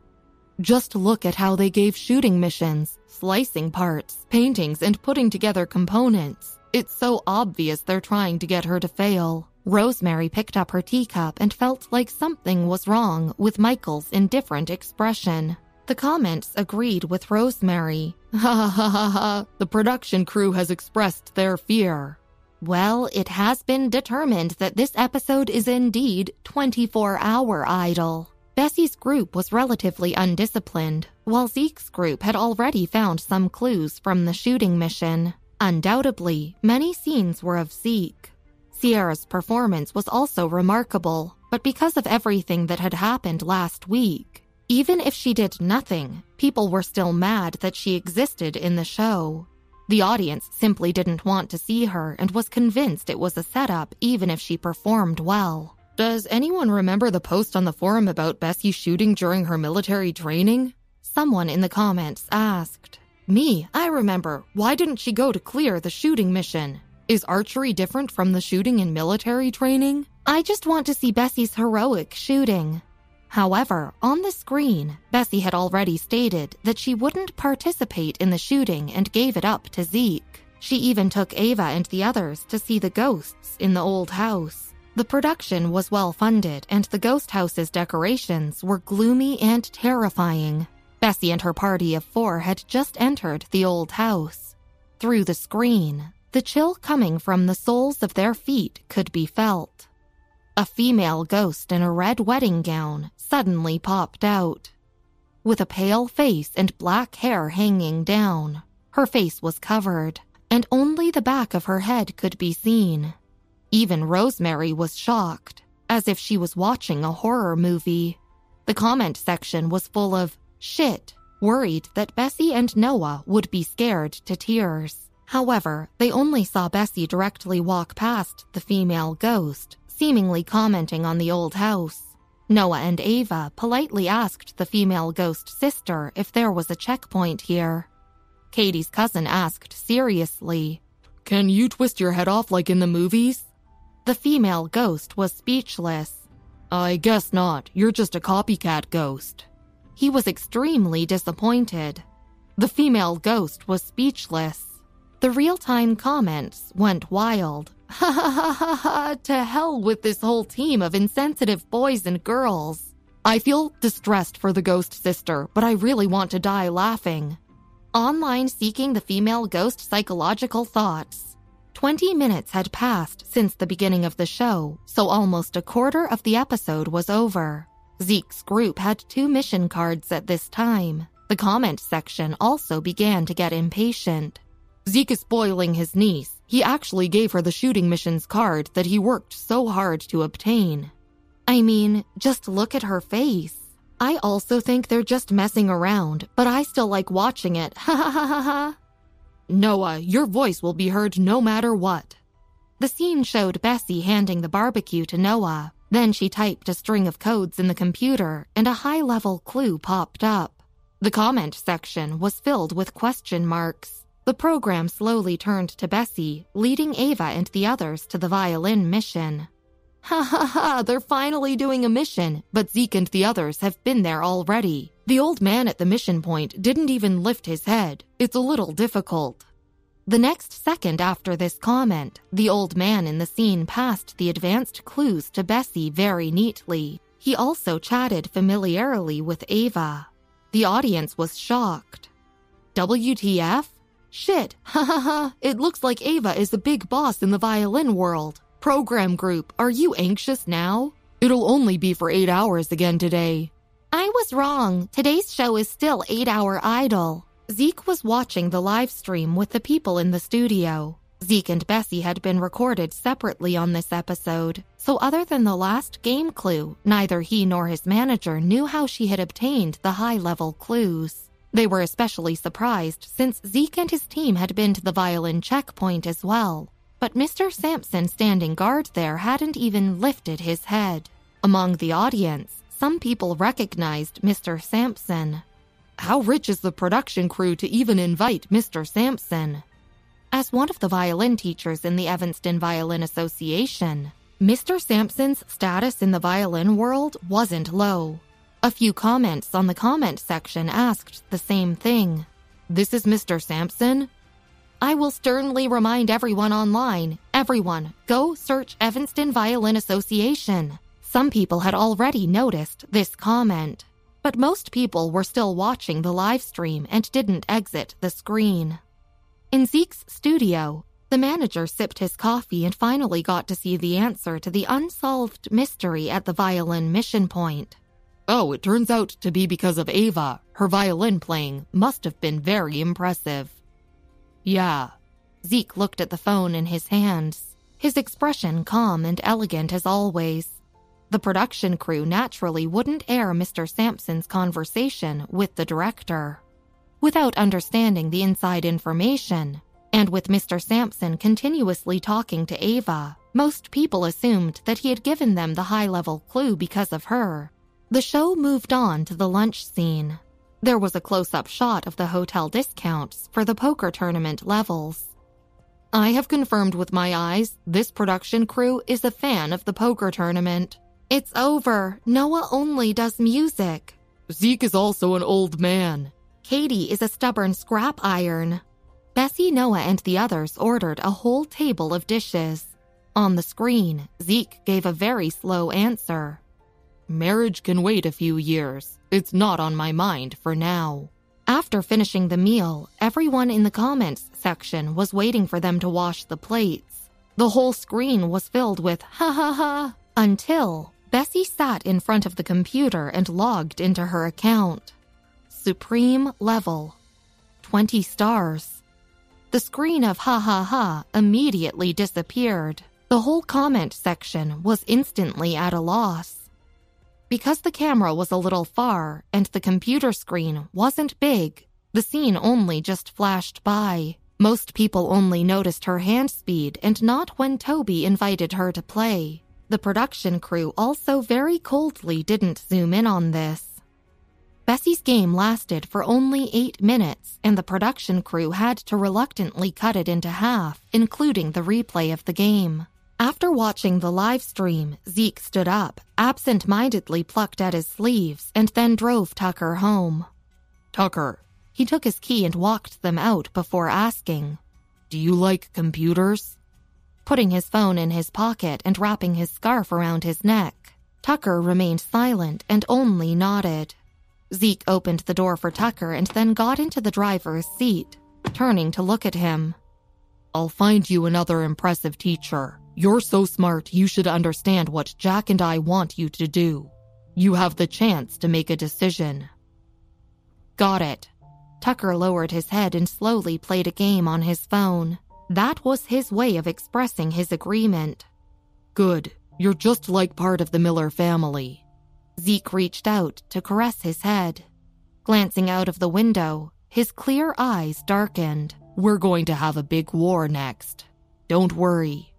Just look at how they gave shooting missions, slicing parts, paintings, and putting together components. It's so obvious they're trying to get her to fail. Rosemary picked up her teacup and felt like something was wrong with Michael's indifferent expression. The comments agreed with Rosemary. Ha ha ha ha, the production crew has expressed their fear. Well, it has been determined that this episode is indeed 24 hour idol. Bessie's group was relatively undisciplined, while Zeke's group had already found some clues from the shooting mission. Undoubtedly, many scenes were of Zeke. Sierra's performance was also remarkable, but because of everything that had happened last week, even if she did nothing, people were still mad that she existed in the show. The audience simply didn't want to see her and was convinced it was a setup even if she performed well. Does anyone remember the post on the forum about Bessie shooting during her military training? Someone in the comments asked. Me, I remember. Why didn't she go to clear the shooting mission? Is archery different from the shooting in military training? I just want to see Bessie's heroic shooting. However, on the screen, Bessie had already stated that she wouldn't participate in the shooting and gave it up to Zeke. She even took Ava and the others to see the ghosts in the old house. The production was well funded, and the ghost house's decorations were gloomy and terrifying. Bessie and her party of four had just entered the old house. Through the screen, the chill coming from the soles of their feet could be felt. A female ghost in a red wedding gown suddenly popped out. With a pale face and black hair hanging down, her face was covered, and only the back of her head could be seen. Even Rosemary was shocked, as if she was watching a horror movie. The comment section was full of shit, worried that Bessie and Noah would be scared to tears. However, they only saw Bessie directly walk past the female ghost, seemingly commenting on the old house. Noah and Ava politely asked the female ghost sister if there was a checkpoint here. Katie's cousin asked seriously, Can you twist your head off like in the movies? The female ghost was speechless. I guess not. You're just a copycat ghost. He was extremely disappointed. The female ghost was speechless. The real time comments went wild. Ha ha ha ha ha, to hell with this whole team of insensitive boys and girls. I feel distressed for the ghost sister, but I really want to die laughing. Online seeking the female ghost psychological thoughts. 20 minutes had passed since the beginning of the show, so almost a quarter of the episode was over. Zeke's group had two mission cards at this time. The comment section also began to get impatient. Zeke is spoiling his niece. He actually gave her the shooting missions card that he worked so hard to obtain. I mean, just look at her face. I also think they're just messing around, but I still like watching it. Ha ha ha ha ha. Noah, your voice will be heard no matter what. The scene showed Bessie handing the barbecue to Noah. Then she typed a string of codes in the computer, and a high level clue popped up. The comment section was filled with question marks. The program slowly turned to Bessie, leading Ava and the others to the violin mission. Ha ha ha, they're finally doing a mission, but Zeke and the others have been there already. The old man at the mission point didn't even lift his head. It's a little difficult. The next second after this comment, the old man in the scene passed the advanced clues to Bessie very neatly. He also chatted familiarly with Ava. The audience was shocked. WTF? Shit, ha ha ha, it looks like Ava is the big boss in the violin world. Program group, are you anxious now? It'll only be for eight hours again today. I was wrong. Today's show is still 8 Hour Idol. Zeke was watching the live stream with the people in the studio. Zeke and Bessie had been recorded separately on this episode, so other than the last game clue, neither he nor his manager knew how she had obtained the high level clues. They were especially surprised since Zeke and his team had been to the violin checkpoint as well, but Mr. Sampson standing guard there hadn't even lifted his head. Among the audience, some people recognized Mr. Sampson. How rich is the production crew to even invite Mr. Sampson? As one of the violin teachers in the Evanston Violin Association, Mr. Sampson's status in the violin world wasn't low. A few comments on the comment section asked the same thing. This is Mr. Sampson? I will sternly remind everyone online everyone, go search Evanston Violin Association. Some people had already noticed this comment, but most people were still watching the live stream and didn't exit the screen. In Zeke's studio, the manager sipped his coffee and finally got to see the answer to the unsolved mystery at the violin mission point. Oh, it turns out to be because of Ava. Her violin playing must have been very impressive. Yeah. Zeke looked at the phone in his hands, his expression calm and elegant as always. The production crew naturally wouldn't air Mr. Sampson's conversation with the director. Without understanding the inside information, and with Mr. Sampson continuously talking to Ava, most people assumed that he had given them the high level clue because of her. The show moved on to the lunch scene. There was a close up shot of the hotel discounts for the poker tournament levels. I have confirmed with my eyes this production crew is a fan of the poker tournament. It's over. Noah only does music. Zeke is also an old man. Katie is a stubborn scrap iron. Bessie, Noah, and the others ordered a whole table of dishes. On the screen, Zeke gave a very slow answer. Marriage can wait a few years. It's not on my mind for now. After finishing the meal, everyone in the comments section was waiting for them to wash the plates. The whole screen was filled with ha ha ha until Bessie sat in front of the computer and logged into her account. Supreme level 20 stars. The screen of ha ha ha immediately disappeared. The whole comment section was instantly at a loss. Because the camera was a little far and the computer screen wasn't big, the scene only just flashed by. Most people only noticed her hand speed and not when Toby invited her to play. The production crew also very coldly didn't zoom in on this. Bessie's game lasted for only eight minutes, and the production crew had to reluctantly cut it into half, including the replay of the game. After watching the live stream, Zeke stood up, absent mindedly plucked at his sleeves, and then drove Tucker home. Tucker. He took his key and walked them out before asking, Do you like computers? Putting his phone in his pocket and wrapping his scarf around his neck, Tucker remained silent and only nodded. Zeke opened the door for Tucker and then got into the driver's seat, turning to look at him. I'll find you another impressive teacher. You're so smart, you should understand what Jack and I want you to do. You have the chance to make a decision. Got it. Tucker lowered his head and slowly played a game on his phone. That was his way of expressing his agreement. Good. You're just like part of the Miller family. Zeke reached out to caress his head. Glancing out of the window, his clear eyes darkened. We're going to have a big war next. Don't worry.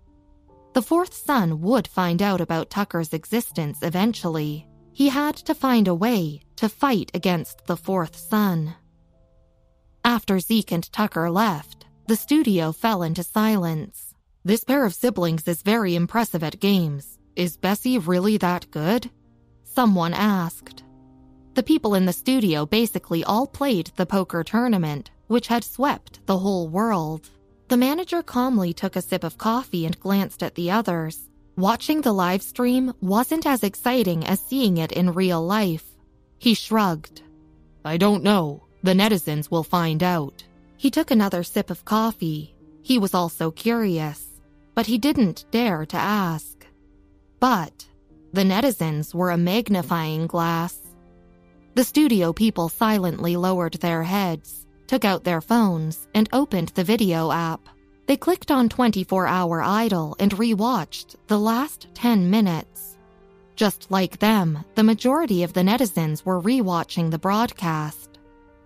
The fourth son would find out about Tucker's existence eventually. He had to find a way to fight against the fourth son. After Zeke and Tucker left, the studio fell into silence. This pair of siblings is very impressive at games. Is Bessie really that good? Someone asked. The people in the studio basically all played the poker tournament, which had swept the whole world. The manager calmly took a sip of coffee and glanced at the others. Watching the live stream wasn't as exciting as seeing it in real life. He shrugged. I don't know. The netizens will find out. He took another sip of coffee. He was also curious, but he didn't dare to ask. But the netizens were a magnifying glass. The studio people silently lowered their heads, took out their phones, and opened the video app. They clicked on 24 Hour Idol and rewatched the last 10 minutes. Just like them, the majority of the netizens were rewatching the broadcast.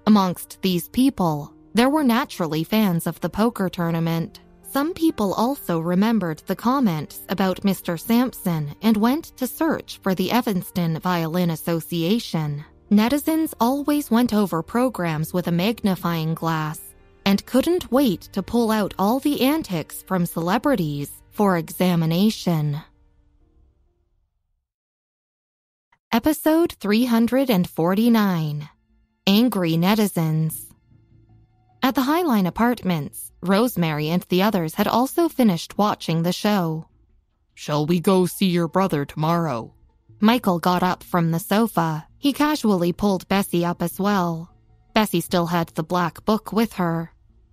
Amongst these people, there were naturally fans of the poker tournament. Some people also remembered the comments about Mr. Sampson and went to search for the Evanston Violin Association. Netizens always went over programs with a magnifying glass and couldn't wait to pull out all the antics from celebrities for examination. Episode 349 Angry Netizens. At the Highline Apartments, Rosemary and the others had also finished watching the show. Shall we go see your brother tomorrow? Michael got up from the sofa. He casually pulled Bessie up as well. Bessie still had the black book with her.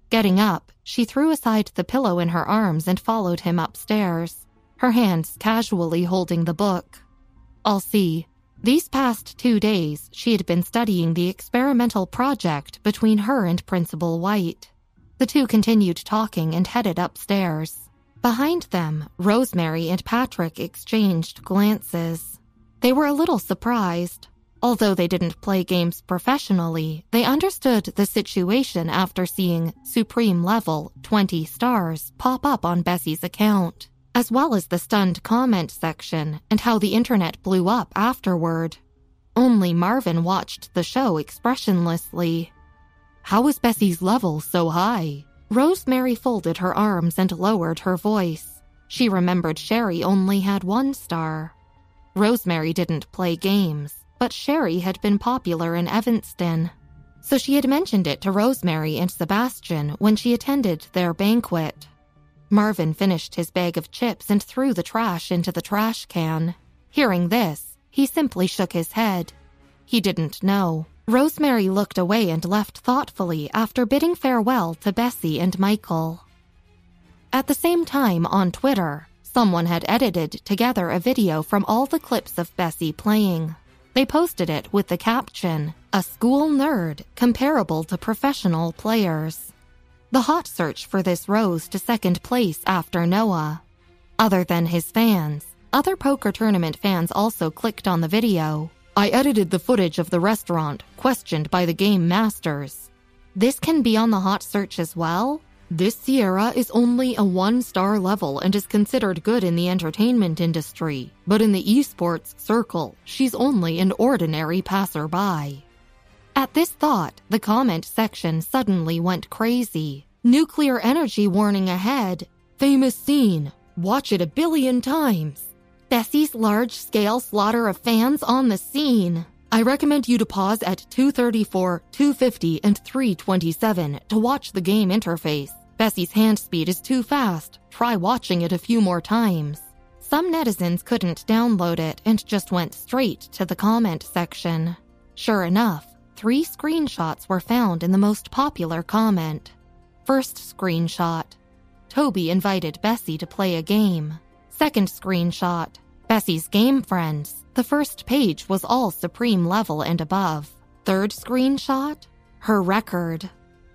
Getting up, she threw aside the pillow in her arms and followed him upstairs, her hands casually holding the book. I'll see. These past two days, she had been studying the experimental project between her and Principal White. The two continued talking and headed upstairs. Behind them, Rosemary and Patrick exchanged glances. They were a little surprised. Although they didn't play games professionally, they understood the situation after seeing Supreme Level 20 stars pop up on Bessie's account, as well as the stunned comment section and how the internet blew up afterward. Only Marvin watched the show expressionlessly. How was Bessie's level so high? Rosemary folded her arms and lowered her voice. She remembered Sherry only had one star. Rosemary didn't play games, but Sherry had been popular in Evanston. So she had mentioned it to Rosemary and Sebastian when she attended their banquet. Marvin finished his bag of chips and threw the trash into the trash can. Hearing this, he simply shook his head. He didn't know. Rosemary looked away and left thoughtfully after bidding farewell to Bessie and Michael. At the same time, on Twitter, someone had edited together a video from all the clips of Bessie playing. They posted it with the caption, A school nerd comparable to professional players. The hot search for this rose to second place after Noah. Other than his fans, other poker tournament fans also clicked on the video. I edited the footage of the restaurant, questioned by the game masters. This can be on the hot search as well? This Sierra is only a one star level and is considered good in the entertainment industry, but in the esports circle, she's only an ordinary passerby. At this thought, the comment section suddenly went crazy. Nuclear energy warning ahead. Famous scene. Watch it a billion times. Bessie's large scale slaughter of fans on the scene. I recommend you to pause at 234, 250, and 327 to watch the game interface. Bessie's hand speed is too fast. Try watching it a few more times. Some netizens couldn't download it and just went straight to the comment section. Sure enough, three screenshots were found in the most popular comment. First screenshot Toby invited Bessie to play a game. Second screenshot Bessie's game friends. The first page was all supreme level and above. Third screenshot her record.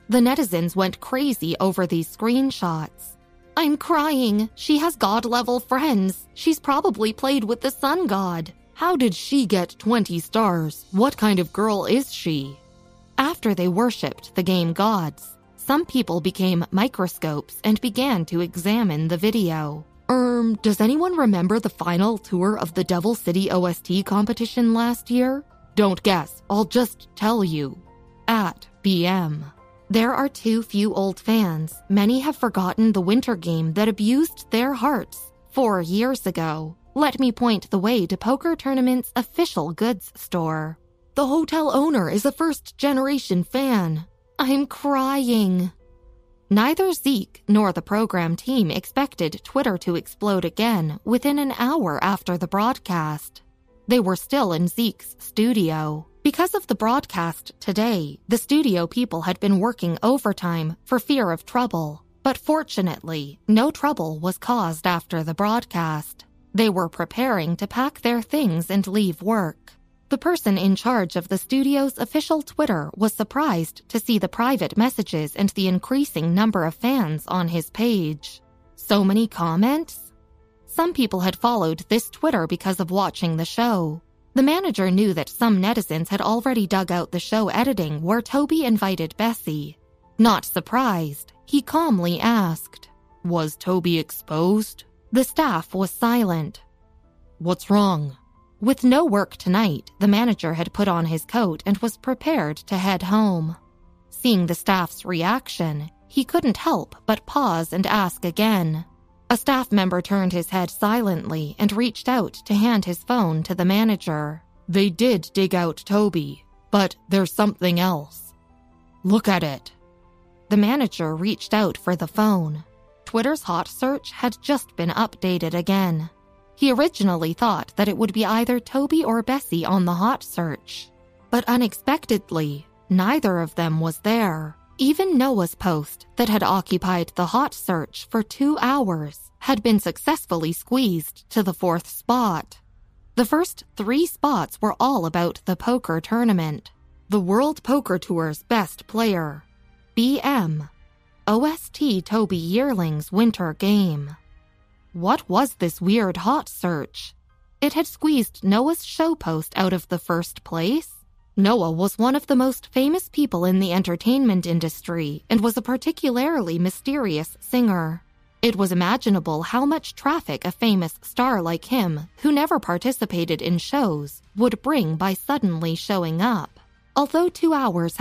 The netizens went crazy over these screenshots. I'm crying. She has god level friends. She's probably played with the sun god. How did she get 20 stars? What kind of girl is she? After they worshipped the game gods, some people became microscopes and began to examine the video. Um, does anyone remember the final tour of the Devil City OST competition last year? Don't guess, I'll just tell you. At BM. There are too few old fans. Many have forgotten the winter game that abused their hearts four years ago. Let me point the way to Poker Tournament's official goods store. The hotel owner is a first generation fan. I'm crying. Neither Zeke nor the program team expected Twitter to explode again within an hour after the broadcast. They were still in Zeke's studio. Because of the broadcast today, the studio people had been working overtime for fear of trouble. But fortunately, no trouble was caused after the broadcast. They were preparing to pack their things and leave work. The person in charge of the studio's official Twitter was surprised to see the private messages and the increasing number of fans on his page. So many comments? Some people had followed this Twitter because of watching the show. The manager knew that some netizens had already dug out the show editing where Toby invited Bessie. Not surprised, he calmly asked, Was Toby exposed? The staff was silent. What's wrong? With no work tonight, the manager had put on his coat and was prepared to head home. Seeing the staff's reaction, he couldn't help but pause and ask again. A staff member turned his head silently and reached out to hand his phone to the manager. They did dig out Toby, but there's something else. Look at it. The manager reached out for the phone. Twitter's hot search had just been updated again. He originally thought that it would be either Toby or Bessie on the hot search. But unexpectedly, neither of them was there. Even Noah's post that had occupied the hot search for two hours had been successfully squeezed to the fourth spot. The first three spots were all about the poker tournament. The World Poker Tour's best player, BM, OST Toby Yearling's winter game. What was this weird hot search? It had squeezed Noah's show post out of the first place. Noah was one of the most famous people in the entertainment industry and was a particularly mysterious singer. It was imaginable how much traffic a famous star like him, who never participated in shows, would bring by suddenly showing up. Although two hours had